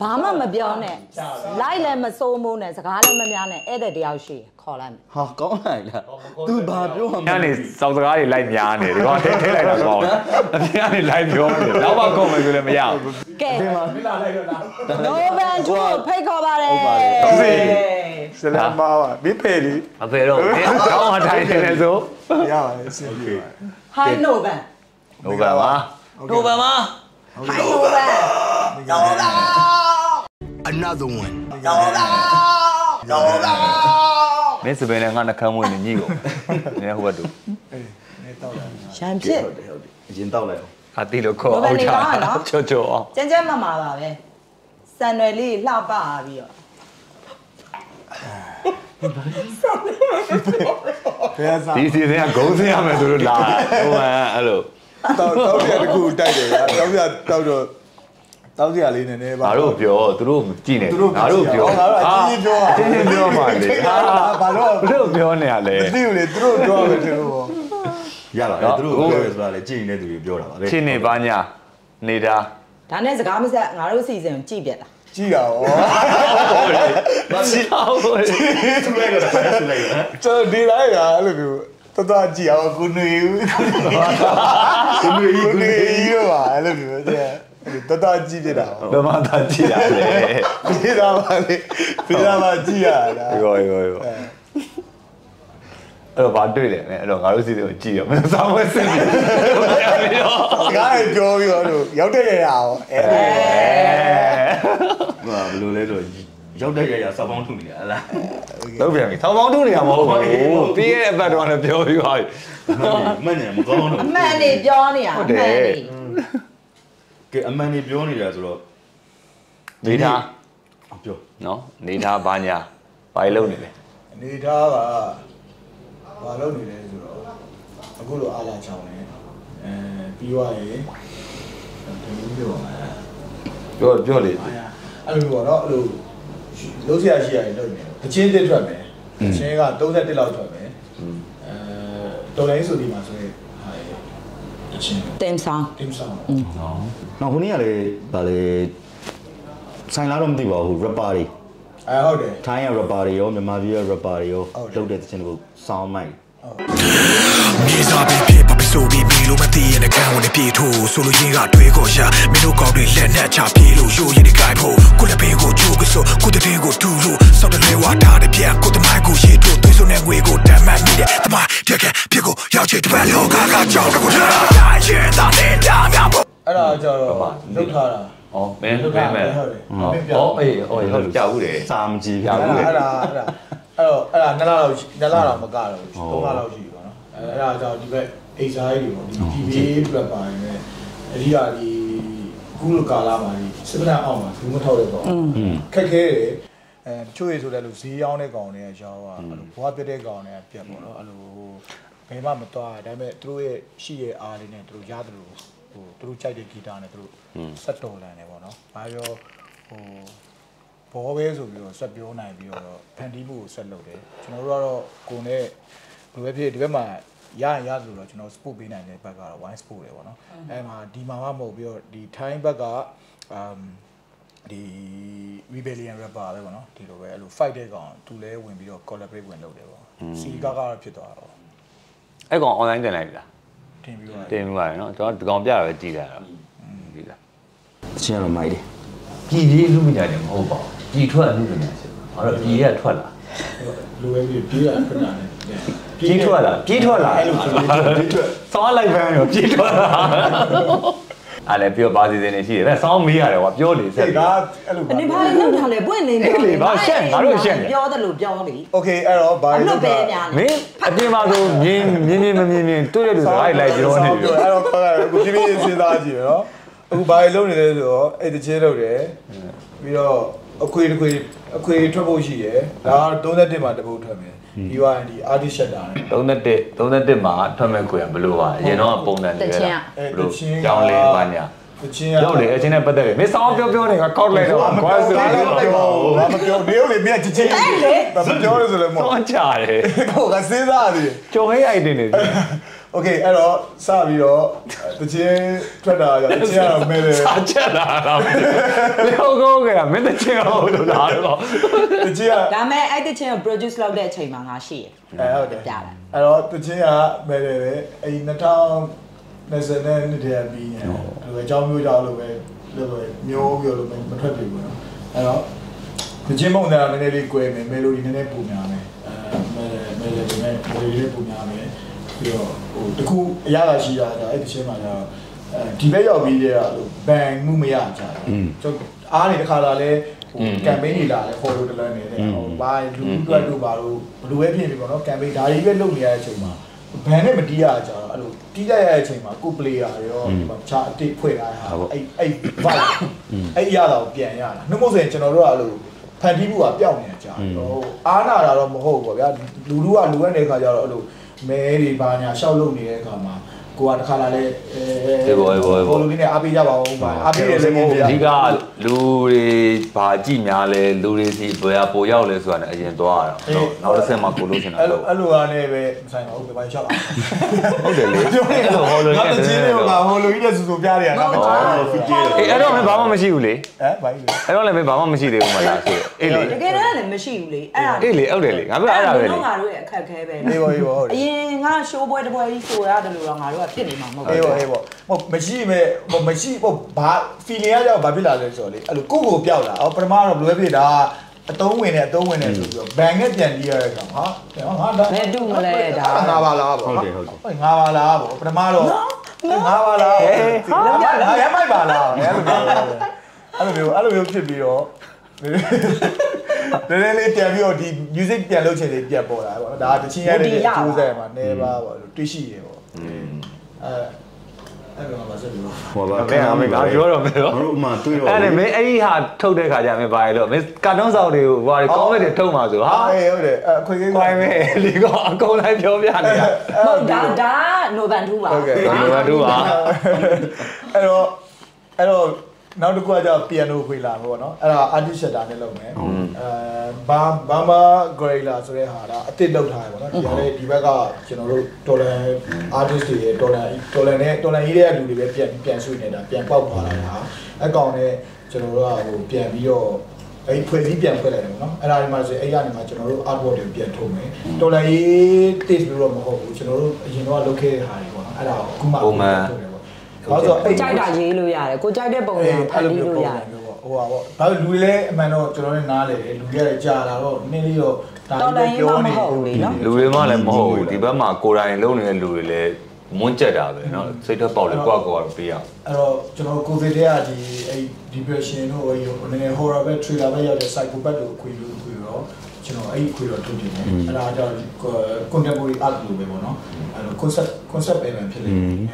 ဘာမှမပြောနဲ့လိုက်လည်းမစိုးမိုးနဲ့စကားလည်းမများနဲ့ဧည့်သည်တယောက်ရှိတယ်ခေါ်လိုက်မယ်ဟာကောင်းလိုက်လား तू ဘာပြောမှမညနေစောက်စကားတွေလိုက်များနေဒီကောင်ထိထိလိုက်တာကောင်းတယ်အပြင်ကနေလိုက်ပြောနေနောက်မှကုန်မယ်ဆိုလည်းမရဘူးကဲဒီမှာနိုဗန်2ကိုဖိတ်ခေါ်ပါတယ်ဟုတ်ပါတယ်ဟုတ်ပြီဆလမ်ပါပါမင်းဖေလီမဖယ်တော့ဘူးကောင်းမှထိုင်နေတယ်ဆိုရပါတယ်အဆင်ပြေပါတယ်ဟိုင်းနိုဗန်နိုဘန်ပါနိုဘန် ပါဟိုင်းနိုဗန် Another one. မင်းစပယ်နဲ့ငါနှကမ်းဝင်နေညိကိုနည်းဟိုဘက်တူနေတော့တယ်ရန်ဖြစ်ဟုတ်တယ်ဟုတ်တယ်အရင်တောက်လိုက်အောင်အတီလို့ခေါ်အောင်ချချောချောအောင်ကျန်းကျန်းမမာပါပဲစံရွယ်လေးလှပပြီးတော့ဘယ်စားဒီစီစဉ်ကဂုံးစင်းရမယ်ဆိုလို့လာဟိုမှအဲ့လိုတောက်တောက်ရတခုတိုက်တယ်တောက်ရတောက်တော့ တောက်ရလေးနည်းနည်းပါငါတို့ပြောသူတို့ကြည့်နေသူတို့ငါတို့ပြောငါတို့အချင်းချင်းပြောအချင်းချင်းပြောမှလေဟာဘာလို့ဘလို့ပြောနေရလဲမသိဘူးလေသူတို့ပြောမယ်သူတို့ရပါလေသူတို့ပြောရဆိုတာလေကြည့်နေတဲ့သူတွေပြောတာပါပဲချင်းနေပါညာနေတာဒါနဲ့စကားမဆက်ငါတို့စီစဉ်ကိုကြည့်ပြက်တာကြည့်တာဩမစီအောင်လေသူလိုက်တော့သူလိုက်တော့ကျွန်တော်ဒီလိုက်ကအဲ့လိုမျိုးတော်တော်ကြည့်အောင်ကိုနေဦးကိုနေဦးကိုနေဦးရောပါအဲ့လိုမျိုး တဲ့တော်တော်ကြည့်ပြတာဘယ်မှာသာကြည့်ရလဲပြတာပါလေပြတာပါကြည့်ရတာရောရောရောအဲ့တော့ဗာတွေ့တယ်အဲ့တော့ငါတို့စီစဉ်ကိုကြည့်ရမင်းစောင်းဝဲစင်ပြီးတော့စကားတွေပြောပြီးတော့လို့ရောက်တဲ့ရရအောင်အဲ့လိုဟာဘယ်လိုလဲဆိုရောက်တဲ့ရရစောက်ပေါင်းထုနေတယ်ဟလားလုံးပြန်ပြီထောင်ပေါင်းတူးနေရမဟုတ်ဘူးပြီးရဲ့အပတ်တော့လည်းပြောပြီးသွားပြီမနဲ့မကောင်းတော့အမှန်နေပြောနေရအဟုတ်မှတယ်န်နေ ကဲအမှန်ကြီးပြောနေတာဆိုတော့နေသားပြောနော်နေသားဘာညာဘာလို့နေလဲအနေထားကဘာလုပ်နေလဲဆိုတော့အခုလိုအားလာချောင်းနေအဲပြီးသွားရင်ဒီလိုပြောမှာပြောပြောလေအဲ့လိုပေါ့နော်အဲ့လိုလုံးဆရာရှိရတယ်လုပ်နေတယ်အချင်းတစ်ထွက်မယ်အချင်းက31လောက်ထွက်မယ်အဲတော်လိုင်းဆိုဒီမှာဆိုရင်ဟာအချင်း တင်ဆောင်တင်းဆောင်နောက်ခုနေ့ကလေဗာလေဆိုင်လာတော့မသိပါဘူး rapper တွေအဲဟုတ်တယ်ထိုင်းရ rapper တွေရောမြန်မာပြည်ရ rapper တွေရောဟုတ်တယ်လုပ်တဲ့သချင်းတွေကို sound mic မြေစာပင်ဖြစ်ပပဆိုပြီးပြီ လို့မသိရင်လည်းကံဝင်ပြေထိုးဆိုလိုရင်းကတွေးခေါ်ရမင်းတို့ကောင်းတွေလက်နဲ့ချပြေလို့ရိုးရင်ဒီကိုင်ဖို့ကိုလည်းပင်ကိုချိုးကဆိုကိုတဲ့ပင်ကိုတူလို့စောက်တဲ့လဲဝါထားတဲ့ပြန်ကိုတမိုင်းကိုရေထိုးသွေးစုံတဲ့ငွေကိုတမ်းမှတ်မိတဲ့တမိုင်းတက်ကဖြစ်ကိုရောက်ချင်တဲ့လောကကကြောက်တဲ့ကိုလာရင်သာနေတာများဖို့အဲ့ဒါကြတော့လုတ်ထားတာဩမင်းမင်းမဲဟုတ်တယ်ဩအေးဩဟုတ်ကြောက်ဦးတယ်စာမကြည့်ကြောက်ဘူးဦးတယ်အဲ့ဒါအဲ့ဒါအဲ့တော့အဲ့ဒါနှစ်လလောက်နှစ်လတော့မကတော့သုံးလလောက်ရှိပြီပေါ့နော် အဲ့ဒါကြောင့်ဒီဘက်အိတ်စားကြီးတွေပေါ့ဒီ TV ပြပါနေတယ်အဓိကဒီခုလိုကာလာမှာဒီစပနာအောင်မှာဘူးမထောက်တဲ့ပေါ့ခက်ခဲတယ်အဲတချို့ရေဆိုလည်းလို့ဈေးရောင်းတဲ့ကောင်တွေကရောင်းอ่ะအဲ့လိုဘွားပြတဲ့ကောင်တွေကပြတ်ပေါ့နော်အဲ့လိုဘယ်မှမသွားဒါပေမဲ့သူတို့ရဲ့ရှိရဲ့အားလေးနဲ့သူတို့ရတယ်လို့ဟိုသူတို့ကြိုက်တဲ့ဂီတနဲ့သူတို့ဆက်တော်လန်တယ်ပေါ့နော်ဘာပြောဟိုဘောပဲဆိုပြီးတော့ဆက်ပြောနိုင်ပြီးတော့ဖန်တီးမှုကိုဆက်လုပ်တယ်ကျွန်တော်တို့ကတော့ကိုယ်နဲ့ဘယ်ပဲဖြစ်ဒီဘက်မှာ ရရင်ရဆိုတော့ကျွန်တော် sport ပေးနိုင်တဲ့ဘက်ကတော့ wine sport တွေပေါ့နော်အဲမှာဒီမှာမှမဟုတ်ပြီးတော့ဒီ time ဘက်ကအမ်ဒီ rebellion rapper ပဲပေါ့နော်ဒီလိုပဲအဲ့လို fight တဲ့ကောင်သူလဲဝင်ပြီးတော့ collaborate ဝင်လုပ်တယ်ပေါ့စီကာကတော့ဖြစ်သွားတော့အဲ့ကောင် online တင်လိုက်ပြီလားတင်ပြီးတော့တင်ပြီးပါတယ်နော်ကျွန်တော်ဒီကောင်ပြတာပဲကြည်လာတော့ဒီလားသချင်းကတော့မိုက်တယ်ပြည်ကြီးလူပညာတယ်မဟုတ်ပါဘူးပြည်ထွက်လူပညာရှင်ဘာလို့ပြည်ရထွက်လာလိုပဲပြီးပြေးရခဏနဲ့ ပြည်ထွက်လာပြည်ထွက်လာ အဲ့လိုဆိုလို့ပြေးထွက် စောင်းလိုက်ပန်းရောပြည်ထွက်လာအဲ့လေပြောပါစီစဉ်နေရှိတယ်ဒါစောင်းမေးရတယ်ကွာပြောလေစက် စိတ် ပြီး ကအဲ့လို အနေဘာလို့လောက်ထားလဲပွင့်လင်းပြော အဲ့လေဘာရှက်ငါတို့ရှက်နေ ပြောတယ်လို့ပြောလေ โอเคအဲ့တော့ဘာ အ လို့ လုပ်ပဲများ မင်းအပြင်မှာဆိုမြင်းမြင်းမြင်းမမြင်းမြင်းတွေ့ရလူစကားလိုက်ပြောနေပြီ အဲ့တော့ခေါ်ရတယ်အခုပြပြစဉ်းစားကြည့်ရနော်အခုဘာတွေလုပ်နေလဲဆိုတော့အဲ့တချင်းလုပ်တယ်ပြီးတော့အခွေတစ်ခွေအခွေထွက်ဖို့ရှိတယ်ဒါ31မှာတစ်ပုတ်ထွက်မယ် ဒီကဒီ artist shutter နဲ့31 31မှာထွက်မဲ့ခွေကဘလို့ပါအရင်တော့ပုံစံတွေပဲလားဘလို့ကြောင်းလေးပါညာတချင်းကရုပ်လေအချင်းနဲ့ပတ်သက်တယ်မင်းစောင်းပြောပြောနေကကောက်လိုက်တော့မကွာပြောဆိုဘာတော့လို့လဲမပြောနေလေမြတ်ချင်းချင်းမပြောရဆိုလည်းမဟုတ်စောင်းချတယ်ဟိုကစဉ်းစားရတယ်ကြုံဟဲ့ item တွေ โอเคအဲ့တော့စပြီးတော့တချင်းထွက်တာကြောင့်တချင်းကတော့မဲတယ် စာချက်လာတာမသိဘူးလေဟုတ်ကောကမင်းတချင်ဟုတ်လို့လာတော့ တချင်းက ဒါမဲ့အဲ့တချင်းကို produce လုပ်တဲ့အချိန်မှာငါရှိရ အဲဟုတ်တယ် ပြတယ် အဲ့တော့တချင်းကမဲတယ်ပဲအဲ့2020နဲ့နှစ်တည်းပြီးနေတယ်အဲ့အကြောင်းမျိုးကြောင့်လို့ပဲလို့ပဲမျိုးပြီးလို့မထွက်ပြီဘူးနော်အဲ့တော့တချင်းပုံစံကနည်းနည်းလေး꿰မယ်မဲလိုဒီနည်းနည်းပုံများမယ်အဲမဲမဲလေးနဲ့မဲလေးပုံများမယ် ပြီးတော့ဟိုတခုအရသာရှိတာကအဲ့တချင်းမှာကျတော့အဲဒီဘက်ရောက်ပြီးတဲ့အဲ့လိုဘန်မှုမရကြဘူးကျွန်တော်အားနေတခါလာလဲဟိုကမ်ပိန်းတွေလာလဲခေါ်လို့တလန်းနေတယ်ဟိုဘာလူတွက်လို့ပါလို့ဘလူပဲဖြစ်ပြီပေါ့နော်ကမ်ပိန်းဒါတွေပဲလုပ်နေရတဲ့အချိန်မှာဘန်နဲ့မတီးရကြတော့အဲ့လိုတီးကြရတဲ့အချိန်မှာကိုပလေယာရောဒီမှာချာအတိတ်ဖွဲ့ထားတာအဲ့အဲ့ vibe အဲ့ရတာကိုပြန်ရတာနှုတ်မို့ဆိုရင်ကျွန်တော်တို့ကအဲ့လိုဖန်တီးမှုကပျောက်နေကြတယ်ဟိုအားနာတာတော့မဟုတ်ဘူးပေါ့ဗျာလူလူကလူရတဲ့ခါကျတော့အဲ့လို မဲတွေဘာညာရှောက်လုပ်နေတဲ့အခါမှာ ကိုကတခါလာလဲအဲဟိုလူတွေနဲ့အားပေးကြပါဦးပါအားပေးရလည်းမဟုတ်ဘူးအဓိကလူတွေဘာကြည့်များလဲလူတွေစီဘယ်ပိုရောက်လဲဆိုတာနဲ့အရင်သွားရတာနောက်တစ်ဆင့်မှကိုလို့ချင်တာအဲ့လို့လိုအဲ့လိုအားနဲ့ပဲဆိုင်ပါဦးပဲဘာရှောက်အောင်ဟုတ်တယ်လေပြောနေအဲ့လိုဟောလို့ငါတချင်းတွေကဟိုလူကြီးတဲ့စူစူပြရတယ်ငါမချားဘူးဖီတီအေးအဲ့တော့မင်းဘာမှမရှိဘူးလေဟမ်ဘာကြီးလဲအဲ့တော့လည်းမင်းဘာမှမရှိသေးဘူးမလားဆိုအေးလေတကယ်တမ်းလည်းမရှိဘူးလေအဲ့ဒါအေးလေဟုတ်တယ်လေငါပြောအဲ့ဒါပဲလေငါတို့ရဲ့အခက်ခဲပဲအေးပါအေးပါဟုတ်တအယ်ရင်ငါရှိုးပွဲတစ်ပွဲကြီးဆိုရတယ်လို့တော့ငါတို့ကဖြစ်နေမှာမဟုတ်အေးဘူးပါအေးပါဟိုမရှိမဲ့ဟိုမရှိဟိုဘာ feeling ကကြောက်ဘာဖြစ်လာလဲဆိုတော့လေအဲ့လိုကိုကိုပျောက်လာအော်ပထမတော့ဘယ်လိုဖြစ်တာအတုံးဝင်နေအတုံးဝင်နေဆိုပြီးတော့ဘန်နဲ့ပြန်ပြီးရတဲ့ကောင်ဟာငါဒါဘယ်တူမလဲဒါငါပါလားပေါ့ဟုတ်တယ်ဟုတ်တယ်ဟုတ်ငါပါလားပေါ့ပထမတော့ငါပါလားဟဲ့ဟာရမိုက်ပါလားအဲ့လိုမျိုးအဲ့လိုမျိုးအဲ့လိုမျိုးဖြစ်ပြီးတော့နည်းနည်းလေးပြန်ပြီးတော့ဒီ music ပြန်လုပ်ချင်လေးပြန်ပေါ်လာပေါ့နော်ဒါတချင်းရတဲ့ကျိုးဆက်မှာနေပါပေါ့တွေ့ရှိရပေါ့ အဲအဲ့တော့ပါဆက်ပြီးတော့ဟောပါမင်းအမေငါပြောတော့မယ်တော့ငါတို့အမှတွေ့တော့အဲ့ဒါမင်းအဲ့ဒီဟာထုတ်တဲ့ခါကျမင်းဘာလဲလို့မင်းကာတွန်းဆောင်တွေကိုဟိုဟာကောမန့်တွေထုတ်မှာဆိုဟာဟာဟုတ်တယ်အခွေကြီးခွိုင်းမဲဒီကအကုန်လိုက်ပြောပြနေတာဟုတ်ဒါဒါနိုဗန်ထူပါဟုတ်ကဲ့ဒီလိုတို့ပါအဲ့တော့အဲ့တော့ နောက်တစ်ခုကကျတော့ piano ခွေလာပေါ့နော်အဲ့ဒါ artist shutter နဲ့လုပ်မယ်အဲဘာဘာမာ gorilla ဆိုတဲ့ဟာဒါအစ်စ်လောက်ထားရပေါ့နော်ဒီကလေးဒီဘက်ကကျွန်တော်တို့ dollar artist တွေရဲ့ dollar dollar နဲ့ dollar ရေးတဲ့လူတွေပဲပြန်ပြန်ဆွေးနေတာပြန်ပေါက်သွားလာတာအကောင်နဲ့ကျွန်တော်တို့ကဟိုပြန်ပြီးတော့အဲ့ဖွဲ့စည်းပြန်ဖွဲ့လိုက်တယ်ပေါ့နော်အဲ့ဒါဒီမှာဆိုအဲ့ရနေမှာကျွန်တော်တို့ artwork တွေပြန်ထုတ်မယ်တော်လိုင်းရေး taste လို့တော့မဟုတ်ဘူးကျွန်တော်တို့အရင်တော့လုပ်ခဲ့တဲ့ဟာတွေပေါ့နော်အဲ့ဒါကိုအခုမှထုတ်တယ်ပေါ့ ဘာလို့ဆို ကိုကြိုက်တာရေးလို့ရတယ်ကိုကြိုက်တဲ့ပုံစံဖန်တီးလို့ရတယ် ဟိုပါပေါ့ဒါပေမဲ့လူတွေလည်းအမှန်တော့ကျွန်တော်လည်းနားလေတယ်လူတွေလည်းကြာလာတော့နည်းလေးတော့ဒါ တော်တယ်ရင်မဟုတ်ဘူးလေနော် လူတွေမှလည်းမဟုတ်ဘူးဒီဘက်မှာကိုယ်တိုင်လုံနေတဲ့လူတွေလည်းမွန်းကြက်တာပဲเนาะစိတ်ထွက်ပေါက်လေကိုယ့်ကိုယ်ကတော့ပေးရအောင် အဲ့တော့ကျွန်တော်ကိုဗစ်တည်းကဒီအဲ့ depression တို့ဟိုနည်းနည်း horror ပဲ thriller ပဲရောက်တဲ့ psychopath တို့ခွေလို့ခွေတော့ကျွန်တော်အဲ့ခွေတော့ထုတ်တယ်အဲ့ဒါကြောင့် contemporary art လို့ပဲပေါ့နော်အဲ့တော့ concept concept ပဲဖြစ်နေ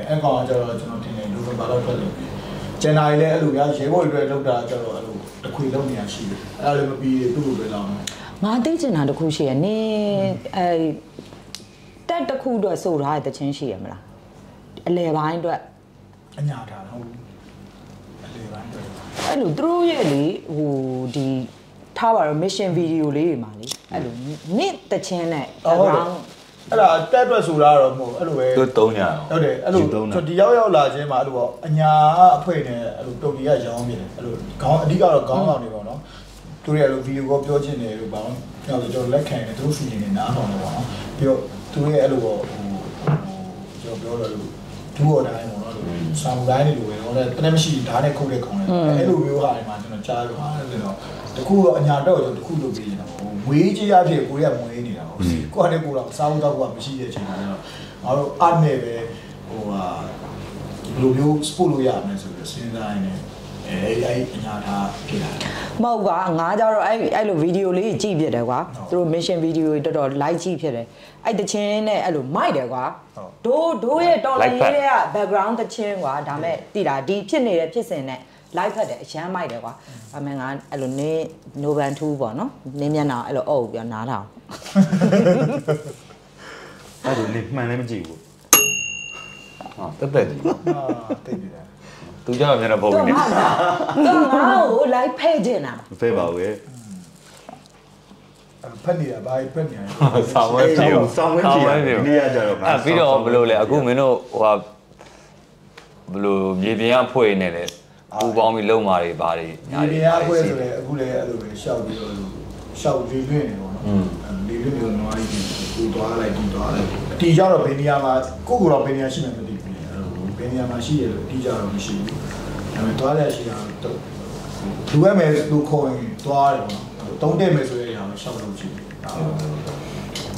အဲ့ကောင်ကကျတော့ကျွန်တော် တင်နေ November လောက်ထွက်လို့ကျန်တာလည်းအဲ့လိုဗျာရေဘုတ်တွေလောက်တာကျတော့အဲ့လိုတခွေလုံးနေရရှိတယ်အဲ့ဒါလည်းမပြီးဘူးသူ့လိုပဲလောက်မယ်ငါသိချင်တာတစ်ခုရှိရနင်းအဲတက်တစ်ခုအတွက်ဆိုထားတဲ့တခြင်းရှိရမလားအလဲပိုင်းအတွက်အညာထားဟုတ်ဘူးအလေးပိုင်းတော့အဲ့လိုသူတို့ရဲ့လေဟိုဒီထားပါတော့ mission video လေးတွေမှာလေအဲ့လိုနင့်တခြင်းနဲ့ဟုတ်တယ် background အဲ့ဒါတက်အတွက်ဆိုတာတော့မဟုတ်အဲ့လိုပဲသူသုံးကြအောင်ဟုတ်တယ်အဲ့လိုကျွန်တော်ဒီရောက်ရောက်လာခြင်းမှာအဲ့လိုပေါ့အညာအဖွဲနဲ့အဲ့လိုတုတ်တီကရောင်းနေတယ်အဲ့လိုခေါင်းအဓိကတော့ခေါင်းဆောင်တွေပေါ့နော်သူတွေအဲ့လိုဗီဒီယိုကောပြောချင်းတယ်လို့ပေါ့နော်ကျွန်တော်ကျွန်တော်လက်ခံတယ်သူတို့ feeling နဲ့နားထောင်တယ်ပေါ့နော်ပြီးတော့သူရဲ့အဲ့လိုပေါ့ဟိုကျွန်တော်ပြောတယ်လို့ဒူအော်တိုင်းပေါ့နော်ဆာမူတိုင်းတွေလိုပဲတော့တနေ့မရှိဓာတ်နဲ့ခုတ်တဲ့ခေါင်းလေးအဲ့လိုမျိုးဟာတွေမှာကျွန်တော်ကြားလို့ဟာတယ်တော့တခုတော့အညာတော့ကျွန်တော်တခုလုပ်ပေးနေတာပေါ့ဝေးကြီးအဖြစ်ကိုရမွေးနေတာပေါ့ ကိုကလည်းကိုတော့စားဖို့တော့ကမရှိတဲ့အချိန်မှာတော့ငါတို့အနဲ့ပဲဟိုဟာဘယ်လိုမျိုး sport လို့ရမလဲဆိုပြီးစဉ်းစားနေတယ်အဲအဲ့အညာထားဖြစ်လာတယ်မဟုတ်ကွာငါကြတော့အဲ့အဲ့လိုဗီဒီယိုလေးကြည့်ဖြစ်တယ်ကွာသူတို့ mission video တွေတော်တော် like ကြည့်ဖြစ်တယ်အဲ့တခြင်းနဲ့အဲ့လိုမိုက်တယ်ကွာဒိုးဒိုးရဲ့တော်လိုင်းရေးတဲ့က background တခြင်းကွာဒါမဲ့တိတာဒီဖြစ်နေတဲ့ဖြစ်စဉ်နဲ့ live ဖတ်တယ်အရန်မိုက်တယ်ကွာဒါမဲ့ငါအဲ့လိုနင်း Novan 2ပေါ့နော်နင်းမျက်နှာအဲ့လိုအုပ်ပြီးနားထောင်အဲ့ဒါနေမှန်လည်းမကြည့်ဘူးဟာတက်တက်ကြီးအာတိတ်ပြီလားသူကြောင့်မျက်နှာပုံတော့နေငါတော့ငါ့ကို live ဖဲ့ကျင်တာမဖဲပါဘူးရဲ့ဖက်နေတာဘာဖက်နေရဆောင်းဝဲပြေကိုဆောင်းဝဲပြေဒီနေ့ကကြတော့အဲ့ပြီးတော့ဘယ်လိုလဲအခုမင်းတို့ဟိုဟာဘယ်လိုမြေပြင်ကဖွဲ့နေလဲ ပူပေါင်းပြီးလုံမာတွေဘာတွေညာဒီတွေနေရာပွဲဆိုလည်းအခုလည်းအဲ့လိုပဲရှောက်ပြီးတော့ရှောက်လေးလွင့်နေပေါ့နော်လေးလွင့်နေတော့နွားကြီးကိုသွားလိုက်ပြီးသွားလိုက်အတီကြတော့ဘယ်နေရာမှာကိုကိုတော့ဘယ်နေရာရှိမှမသိဘူးအဲ့လိုဘယ်နေရာမှာရှိရလို့အတီကြတော့မရှိဘူးဒါပေမဲ့သွားရရှိတာတော့လူရမယ်လူခေါ်ရင်သွားတယ်ပေါ့နော်တုံးတက်မယ်ဆိုရင်အရာမရှောက်လို့ရှိဘူး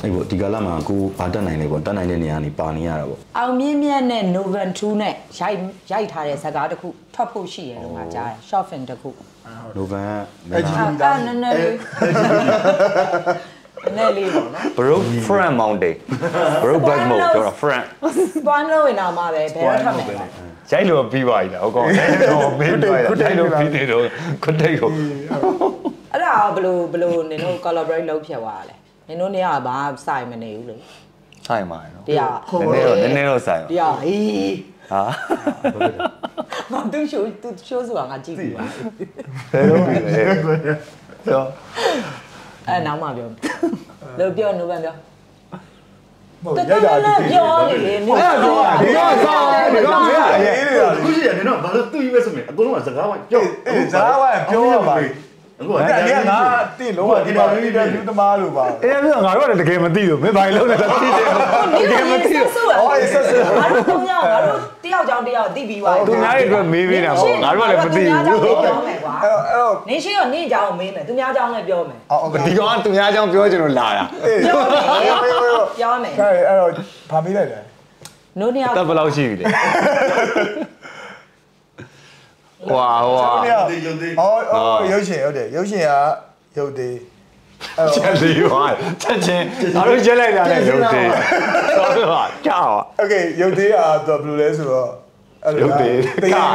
အဲ့ပေါ့ဒီကလာမှာကိုဘာတက်နိုင်လဲပေါ့တက်နိုင်တဲ့နေရာနေပါနေရတာပေါ့အောင်မြင့်မြတ်နဲ့ Novan 2နဲ့ရိုက်ရိုက်ထားတဲ့ဇာတ်ကားတစ်ခုထွက်ဖို့ရှိတယ်လို့ငါကြားတယ် short film တစ်ခုနိုဗန်အဲ့ဒီအာအာနည်းနည်းလေးနည်းလေးပေါ့နော် broke front mountain broke back mode ပြောတာ front သွားလို့ဝင်တော့မှာပဲဘယ်တော့ထွက်မယ်လဲရိုက်လို့ပြီးသွားပြီလားဟုတ်ကောတော့မင်းတို့ရိုက်လို့ပြီးနေတော့ခွတ်တိတ်ကိုအဲ့ဒါကဘလို့ဘလို့နင်တို့ collaborate လုပ်ဖြစ်သွားတာလဲ နင်တို့နေရာဘာစိုက်မနေဘူးလေဆိုင်ပါနော်တရားနည်းနည်းတော့နည်းနည်းတော့ဆိုင်ပါတရားဟေးဟာငါသူ့ show သူ့ show ဆိုတာငါကြည့်ပြီပါဘယ်လိုပြီးလဲပြောအဲ့နောက်မှပြောလို့ပြော Novan ပြောဟုတ်တော်ရိုက်တာတော်ဒီလေးပြောနေလေနင်အဲ့ဒါပြောဒီတော့ဆောင်းဒီတော့မရရေးနေတာအခုရှိတယ်နော်ဘာလို့သူ့ကြီးပဲဆိုမြင်အကုန်လုံးကစကားဝိုင်းကြောက်အေးဇာဝိုင်းပြောရပါ အခုကတည်းကငါတင့်လုံးဝဒီမှာလူတွေလူသမားလို့ပါအဲ့ဒါပြောငါတို့ကလည်းတကယ်မသိဘူးမင်းဘာလို့လဲသိတယ်တကယ်မသိဘူးဟောရဆက်ဆက်ငါတို့တော့ငါတို့တယောက်ကြောင်းတယောက်သိပြီးသွားပြီသူများတွေအတွက်မေးပေးတာပေါ့ငါတို့ကလည်းမသိဘူးအဲ့တော့နင်းရှင်းရောနင်းကြောင်းမေးမယ်သူများကြောင်းလည်းပြောမယ်အော်ဒီကောင်ကသူများကြောင်းပြောချင်လို့လာတာပြောမယ်ပြောမယ်အဲ့တော့ဗာမေးလိုက်တယ်နိုးနှစ်ယောက်တက်ဘယ်လောက်ရှိပြီလဲ ဝါဝါ ဒီကြုံသေး အော်အော်ရုပ်ရှင်ဟုတ်တယ်ရုပ်ရှင်ကရုပ်သေးအဲ့ ချက် တော့ သေးပါချက်ချင်းငါတို့ချက်လိုက်တာလည်းရုပ်သေးတော်တော့ကြောက် โอเคရုပ်သေးကတော့ဘယ်လိုလဲဆိုတော့အဲ့ ရုပ်သေး တရေကော